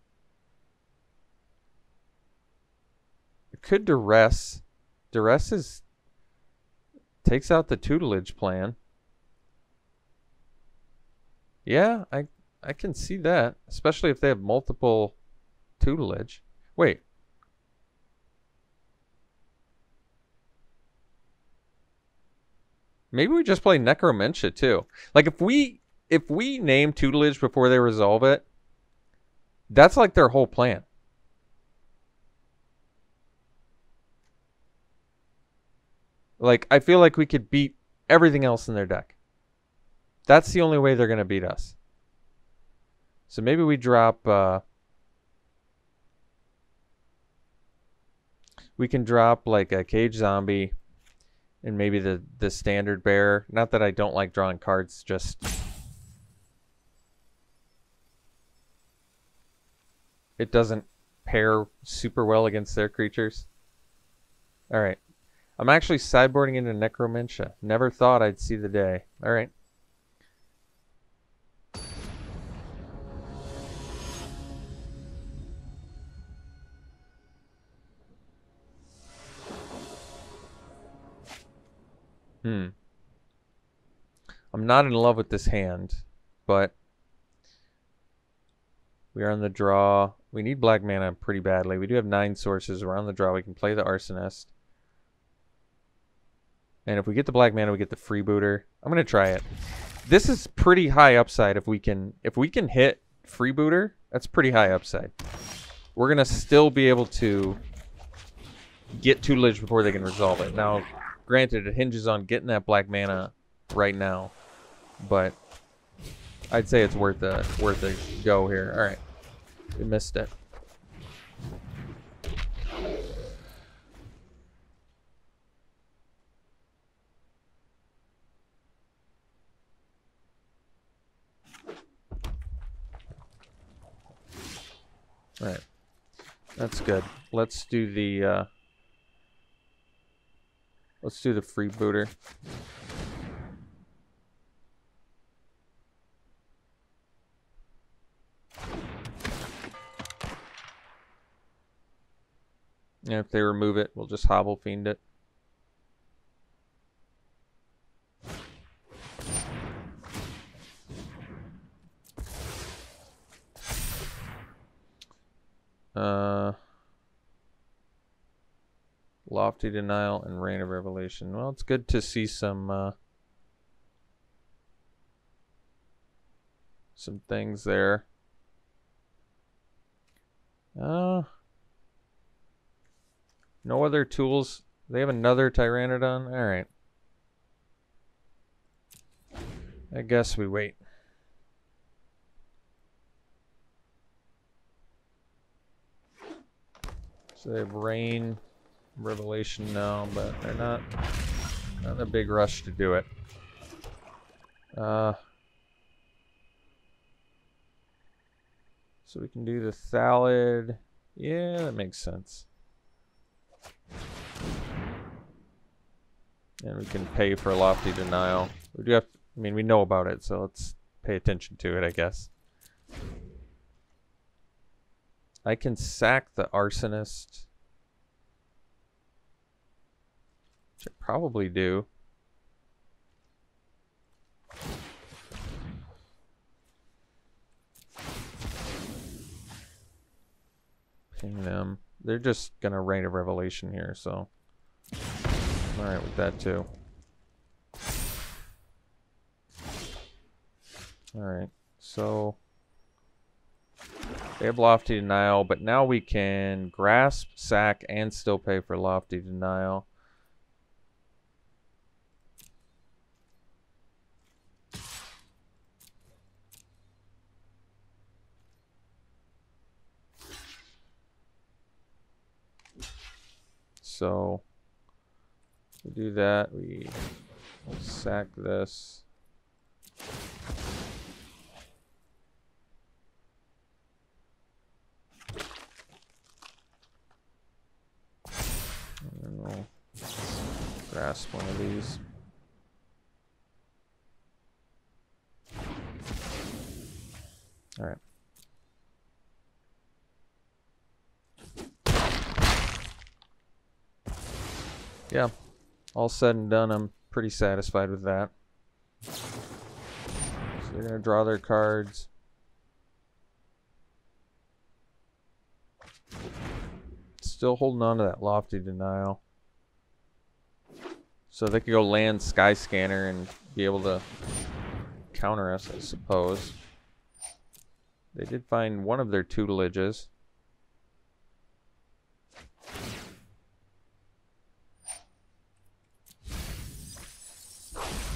Could duress. Duress is takes out the tutelage plan. Yeah, I I can see that, especially if they have multiple tutelage. Wait, Maybe we just play Necromentia too. Like if we if we name tutelage before they resolve it, that's like their whole plan. Like I feel like we could beat everything else in their deck. That's the only way they're gonna beat us. So maybe we drop uh we can drop like a cage zombie and maybe the the standard bear. Not that I don't like drawing cards, just it doesn't pair super well against their creatures. All right. I'm actually sideboarding into Necromentia. Never thought I'd see the day. Alright. Hmm. I'm not in love with this hand, but we are on the draw. We need black mana pretty badly. We do have nine sources. We're on the draw. We can play the Arsonist. And if we get the black mana, we get the freebooter. I'm gonna try it. This is pretty high upside if we can if we can hit freebooter, that's pretty high upside. We're gonna still be able to get tutelage before they can resolve it. Now, granted, it hinges on getting that black mana right now, but I'd say it's worth a worth a go here. All right, we missed it. Right, that's good. Let's do the uh, let's do the freebooter. And if they remove it, we'll just hobble fiend it. Uh, lofty denial and rain of revelation. Well, it's good to see some uh, some things there. Uh, no other tools. They have another Tyrannodon? Alright. I guess we wait. So they have Rain, Revelation now, but they're not, not in a big rush to do it. Uh, so we can do the Thallid. Yeah, that makes sense. And we can pay for lofty denial. We do have, I mean, we know about it, so let's pay attention to it, I guess. I can sack the arsonist. I probably do. Ping them. They're just gonna rain a revelation here, so alright with that too. Alright, so they have lofty denial, but now we can grasp, sack, and still pay for lofty denial. So we do that, we sack this. We'll grasp one of these. All right. Yeah, all said and done, I'm pretty satisfied with that. So they're going to draw their cards. Still holding on to that lofty denial. So they could go land Skyscanner and be able to counter us, I suppose. They did find one of their tutelages.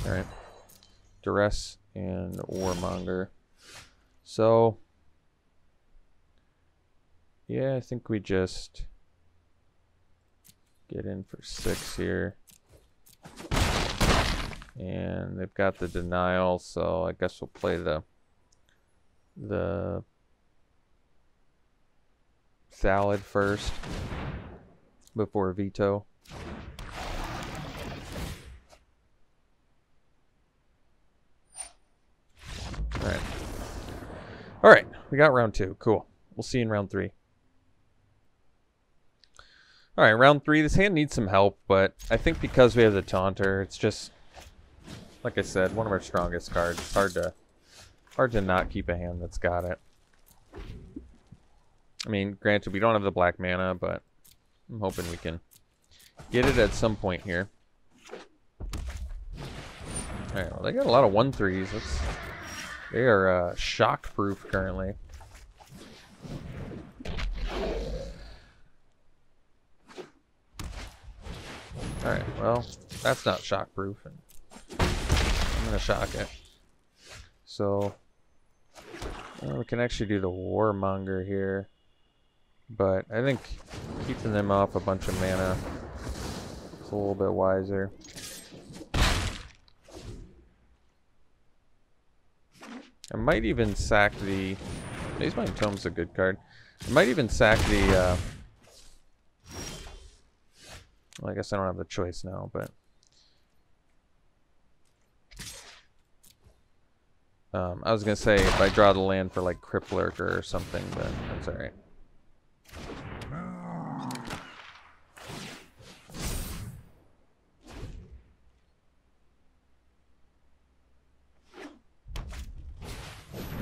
Alright. Duress and Warmonger. So, yeah, I think we just get in for six here. And they've got the denial, so I guess we'll play the the Thallid first before Vito. Alright. Alright, we got round two. Cool. We'll see you in round three. Alright, round three. This hand needs some help, but I think because we have the Taunter, it's just like I said, one of our strongest cards. It's hard to hard to not keep a hand that's got it. I mean, granted, we don't have the black mana, but I'm hoping we can get it at some point here. Alright, well, they got a lot of 1-3s. They are uh, shock-proof currently. Alright, well, that's not shock-proof. and I'm going to shock it. So, well, we can actually do the Warmonger here. But I think keeping them off a bunch of mana is a little bit wiser. I might even sack the... Mazemind Tome's a good card. I might even sack the... Uh, well, I guess I don't have the choice now, but... Um, I was going to say if I draw the land for like Crypt Lurker or something, but that's alright.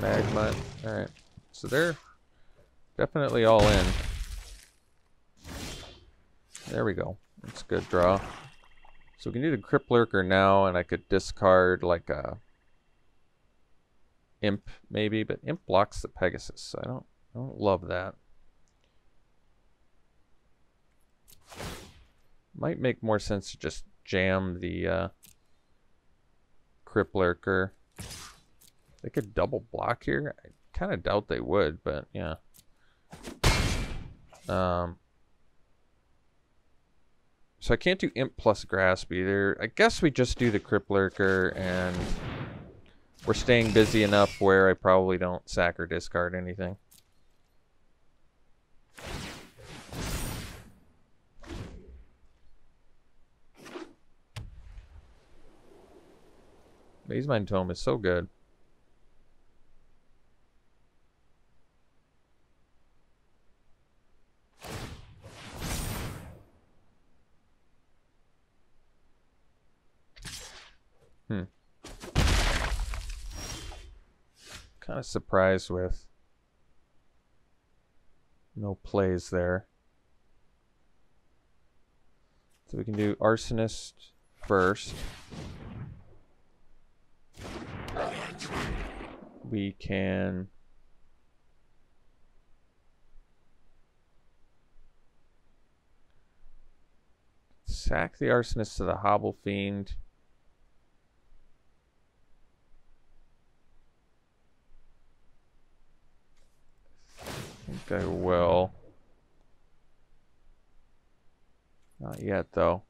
Magma. Alright. So they're definitely all in. There we go. That's a good draw. So we can do the Crypt Lurker now, and I could discard like a Imp maybe, but Imp blocks the Pegasus, so I don't I don't love that. Might make more sense to just jam the uh, Crypt Lurker. They could double block here. I kind of doubt they would, but yeah. Um, so I can't do Imp plus Grasp either. I guess we just do the Crypt Lurker and we're staying busy enough where I probably don't sack or discard anything. Mazemind Tome is so good. Hmm. Of surprised with no plays there. So we can do Arsonist first. We can sack the Arsonist to the Hobblefiend. Think I will. Not yet, though.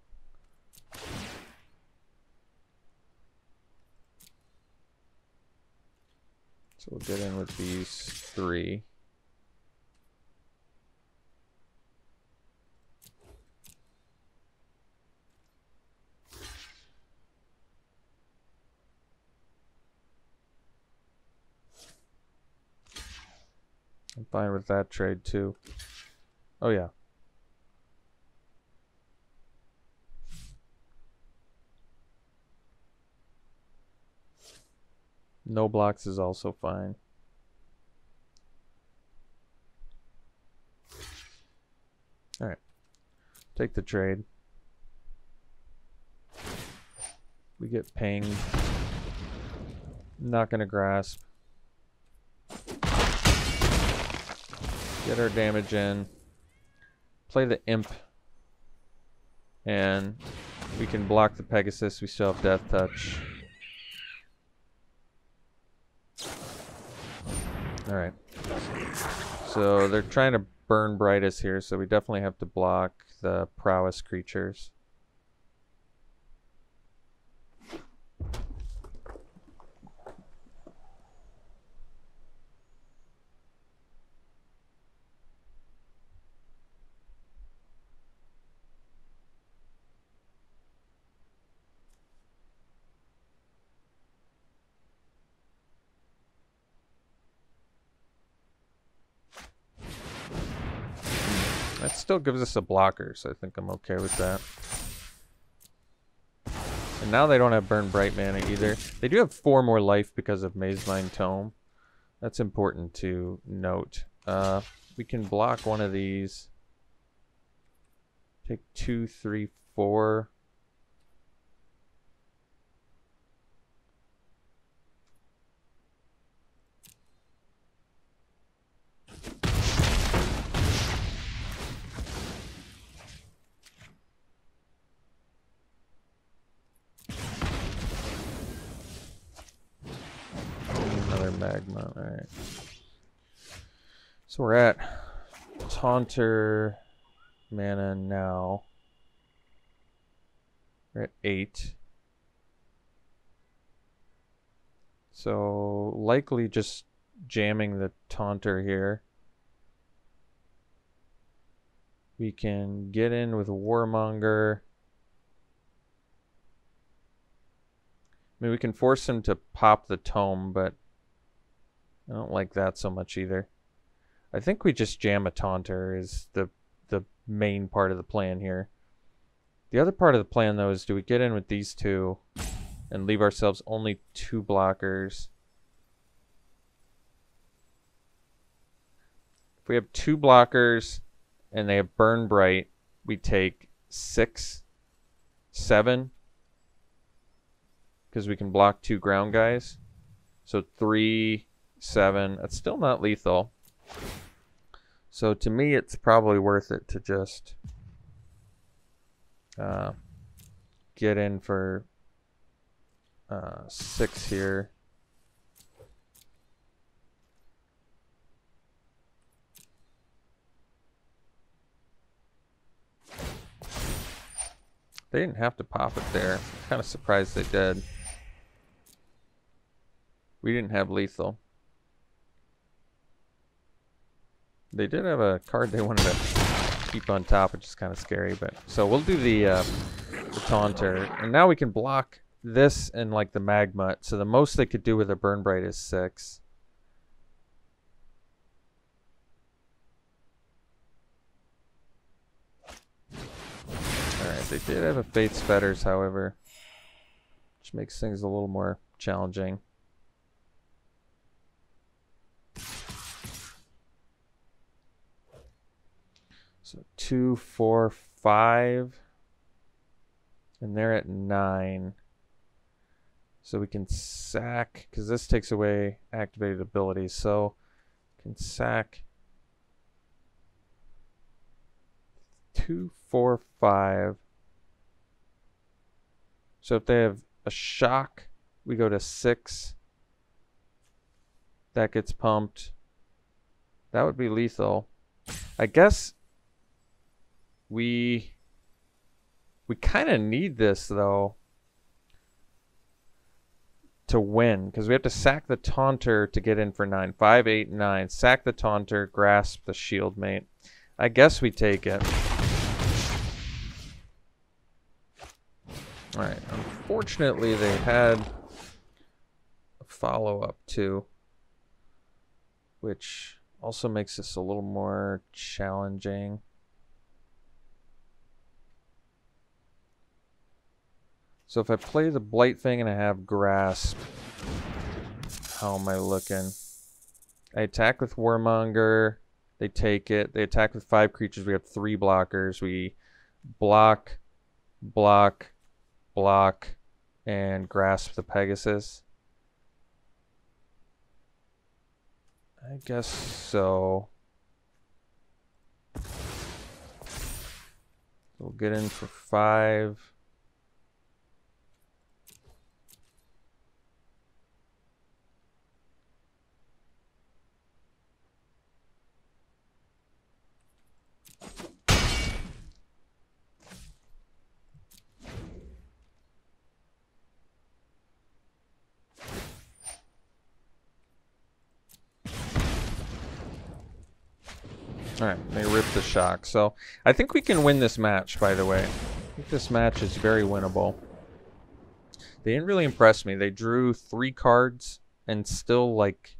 So we'll get in with these three. I'm fine with that trade too. Oh yeah. No blocks is also fine. Alright. Take the trade. We get pinged. Not gonna grasp. Get our damage in. Play the Imp. And we can block the Pegasus. We still have Death Touch. Alright. So they're trying to burn Brightest here, so we definitely have to block the Prowess creatures. Still gives us a blocker, so I think I'm okay with that. And now they don't have Burn Bright mana either. They do have four more life because of Mazemind Tome. That's important to note. Uh, we can block one of these. Take two, three, four. Another magma, alright. So we're at Taunter mana now. We're at 8. So likely just jamming the Taunter here. We can get in with Warmonger. I mean, we can force him to pop the tome, but I don't like that so much either. I think we just jam a taunter is the the main part of the plan here. The other part of the plan though is do we get in with these two and leave ourselves only two blockers? If we have two blockers and they have burn bright, we take six, seven, because we can block two ground guys. So three, seven. That's still not lethal. So to me, it's probably worth it to just uh, get in for uh, six here. They didn't have to pop it there. I'm kind of surprised they did. We didn't have lethal. They did have a card they wanted to keep on top, which is kind of scary. But so we'll do the, uh, the taunter, and now we can block this and like the magma. So the most they could do with a burn bright is six. Alright, they did have a Faith's Fetters, however, which makes things a little more challenging. So two, four, five. And they're at nine. So we can sack, because this takes away activated abilities. So can sack two, four, five. So if they have a shock, we go to six. That gets pumped. That would be lethal. I guess we we kind of need this though to win because we have to sack the taunter to get in for nine. Five, eight, nine. Sack the taunter, grasp the shield mate. I guess we take it. Alright, unfortunately they had a follow-up too, which also makes this a little more challenging. So if I play the Blight thing and I have Grasp, how am I looking? I attack with Warmonger. They take it. They attack with five creatures. We have three blockers. We block, block, block, and grasp the Pegasus. I guess so. We'll get in for five. Alright, they ripped the shock. So, I think we can win this match, by the way. I think this match is very winnable. They didn't really impress me. They drew three cards and still, like,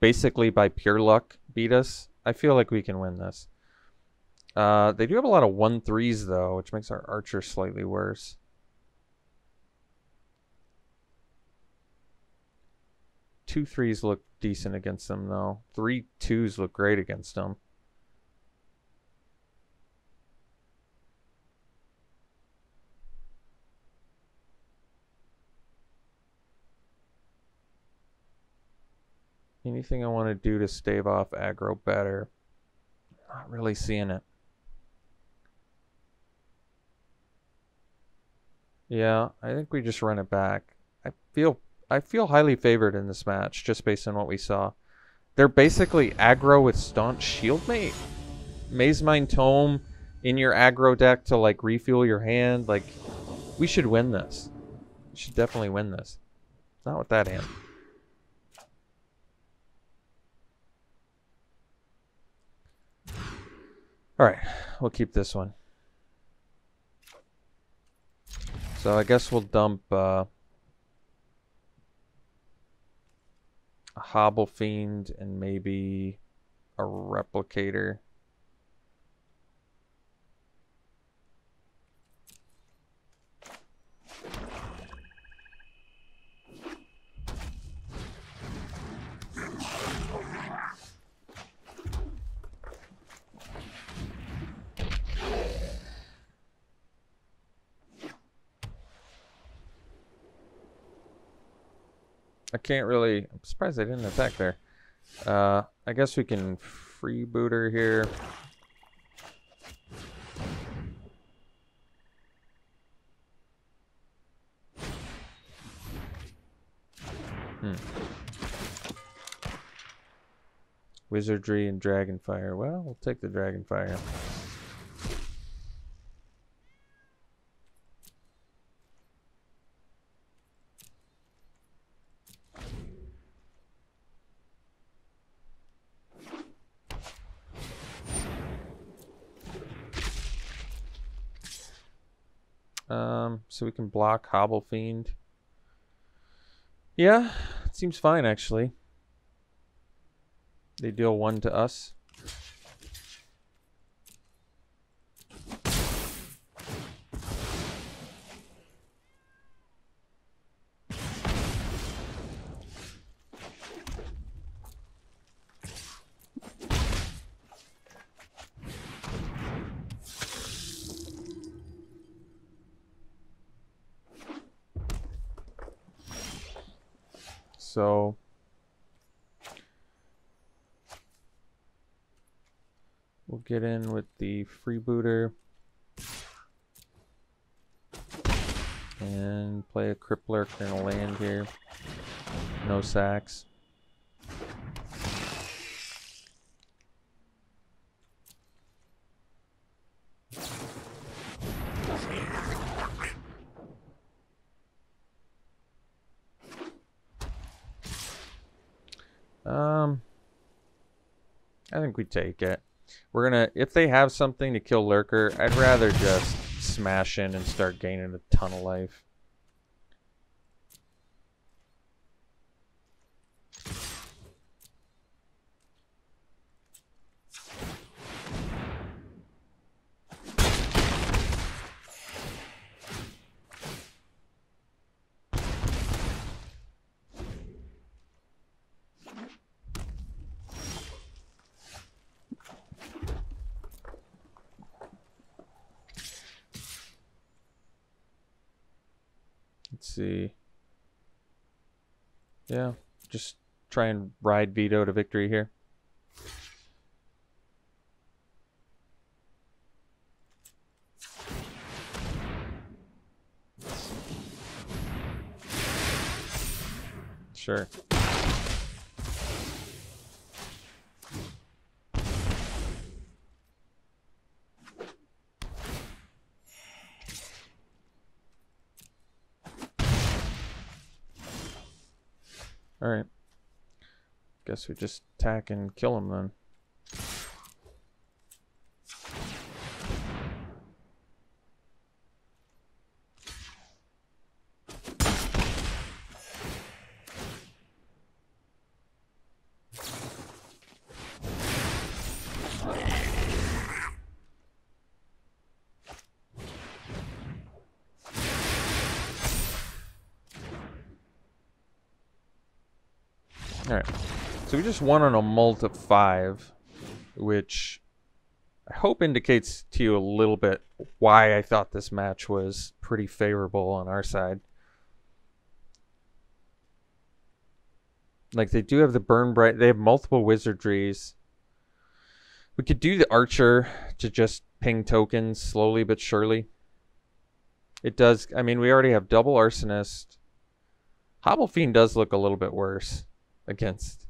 basically by pure luck beat us. I feel like we can win this. Uh, they do have a lot of one threes though, which makes our archer slightly worse. Two threes look decent against them though. Three twos look great against them. Anything I want to do to stave off aggro better? Not really seeing it. Yeah, I think we just run it back. I feel I feel highly favored in this match just based on what we saw. They're basically aggro with staunch Shield Mate. Maze Mazemind Tome in your aggro deck to like refuel your hand. Like we should win this. We should definitely win this. Not with that hand. Alright, we'll keep this one. So I guess we'll dump uh, a Hobblefiend and maybe a Replicator. I can't really... I'm surprised I didn't attack there. Uh, I guess we can freeboot her here. Hmm. Wizardry and Dragonfire. Well, we'll take the Dragonfire. Um, so we can block Hobblefiend. Yeah, it seems fine actually. They deal one to us. So we'll get in with the freebooter and play a crippler and a land here. No sacks. I think we take it. We're gonna, if they have something to kill Lurker, I'd rather just smash in and start gaining a ton of life. Let's see. Yeah, just try and ride Vito to victory here. Sure. Alright. We just attack and kill him then. Just won on a mult of five, which I hope indicates to you a little bit why I thought this match was pretty favorable on our side. Like they do have the burn bright, they have multiple wizardries. We could do the archer to just ping tokens slowly but surely. It does, I mean, we already have double arsonist. Hobblefiend does look a little bit worse against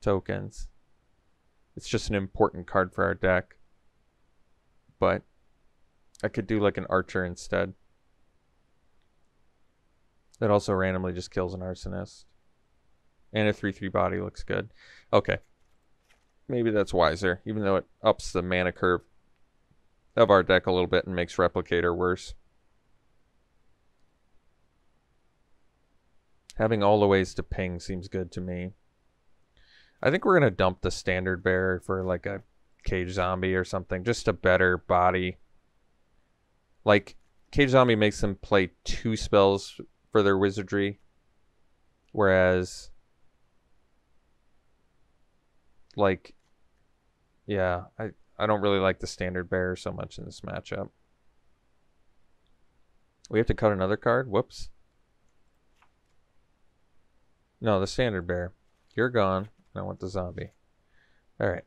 tokens. It's just an important card for our deck. But I could do like an archer instead. That also randomly just kills an arsonist. And a 3-3 body looks good. Okay. Maybe that's wiser, even though it ups the mana curve of our deck a little bit and makes Replicator worse. Having all the ways to ping seems good to me. I think we're going to dump the standard bear for like a cage zombie or something. Just a better body. Like, cage zombie makes them play two spells for their wizardry. Whereas, like, yeah, I, I don't really like the standard bear so much in this matchup. We have to cut another card? Whoops. No, the standard bear. You're gone. I want the zombie. Alright.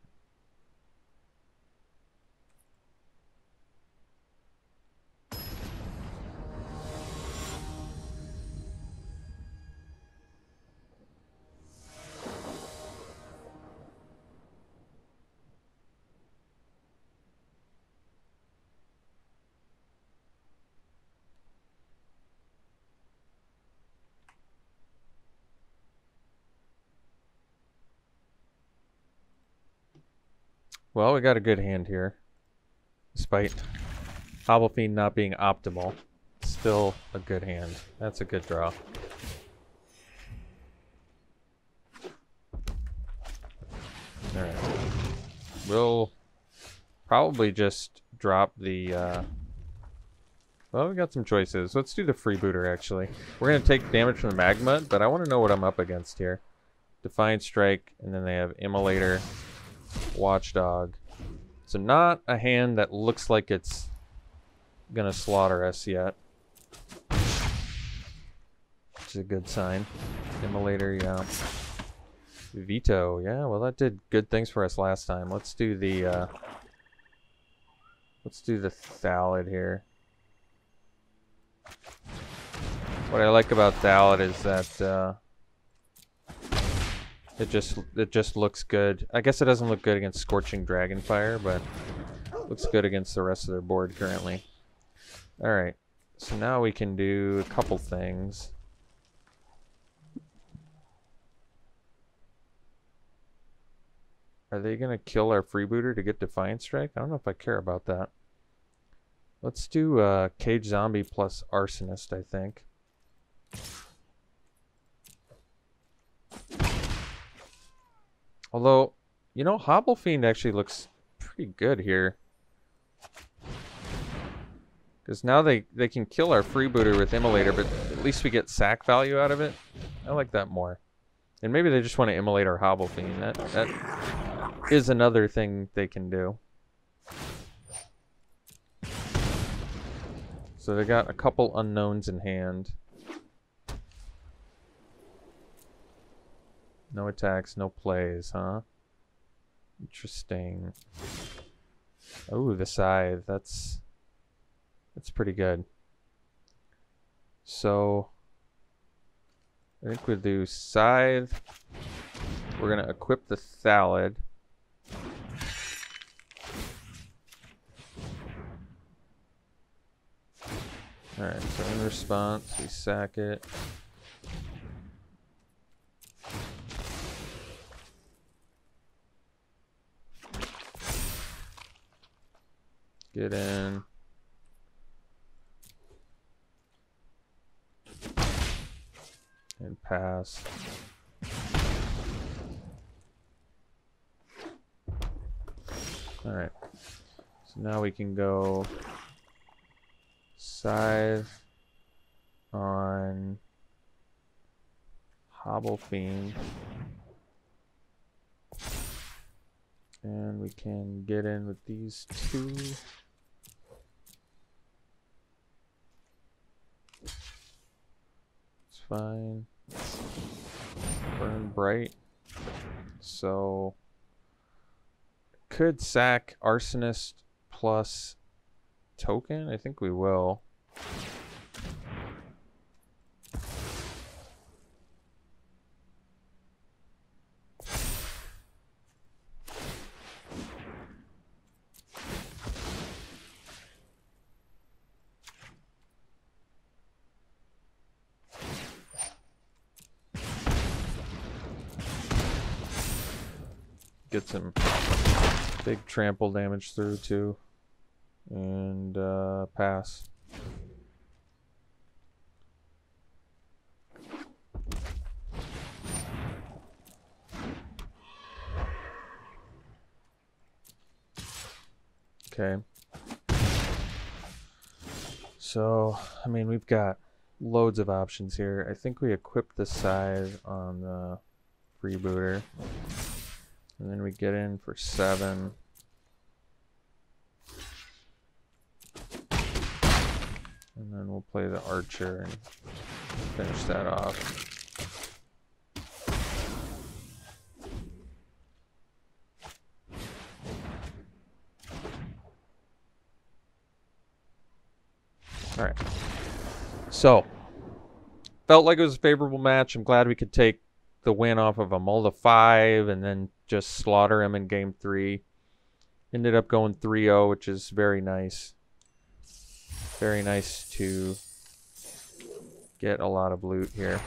Well, we got a good hand here. Despite Hobblefiend not being optimal. Still a good hand. That's a good draw. Alright. We'll probably just drop the... Uh... Well, we got some choices. Let's do the freebooter, actually. We're going to take damage from the Magma, but I want to know what I'm up against here. Defiant Strike, and then they have Immolator, Watchdog. So not a hand that looks like it's gonna slaughter us yet. Which is a good sign. Immolator, yeah. Vito, yeah, well that did good things for us last time. Let's do the, uh, let's do the Thallid here. What I like about Thallid is that, uh, it just it just looks good. I guess it doesn't look good against Scorching Dragonfire, but looks good against the rest of their board currently. Alright, so now we can do a couple things. Are they going to kill our freebooter to get Defiant Strike? I don't know if I care about that. Let's do uh, Cage Zombie plus Arsonist, I think. Although, you know, Hobblefiend actually looks pretty good here. Because now they, they can kill our freebooter with Immolator, but at least we get sack value out of it. I like that more. And maybe they just want to immolate our Hobblefiend. That, that is another thing they can do. So they got a couple unknowns in hand. No attacks, no plays, huh? Interesting. Oh, the scythe. That's that's pretty good. So I think we'll do scythe. We're gonna equip the Thallid. Alright, so in response, we sack it. Get in. And pass. Alright. So now we can go scythe on Hobblefiend. And we can get in with these two. Fine. Burn Bright. So could sack Arsonist plus token? I think we will. Get some big trample damage through too. And uh, pass. Okay. So, I mean, we've got loads of options here. I think we equip the side on the freebooter. And then we get in for seven. And then we'll play the archer and finish that off. All right. So, felt like it was a favorable match. I'm glad we could take the win off of a Mulda 5 and then just slaughter him in game 3. Ended up going 3-0, which is very nice. Very nice to get a lot of loot here.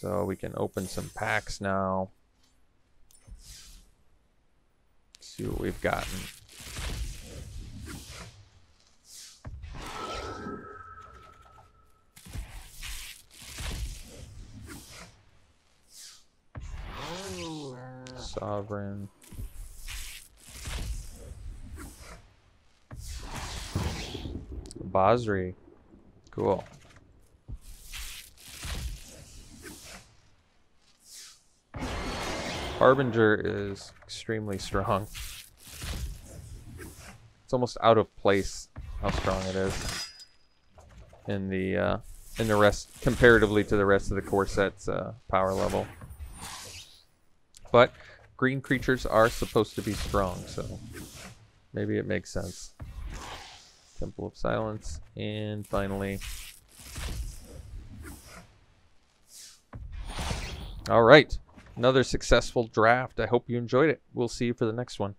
So we can open some packs now. See what we've gotten. Sovereign. Basri. Cool. Harbinger is extremely strong. It's almost out of place how strong it is in the uh, in the rest comparatively to the rest of the core set's uh, power level. But green creatures are supposed to be strong, so maybe it makes sense. Temple of Silence, and finally... All right, another successful draft. I hope you enjoyed it. We'll see you for the next one.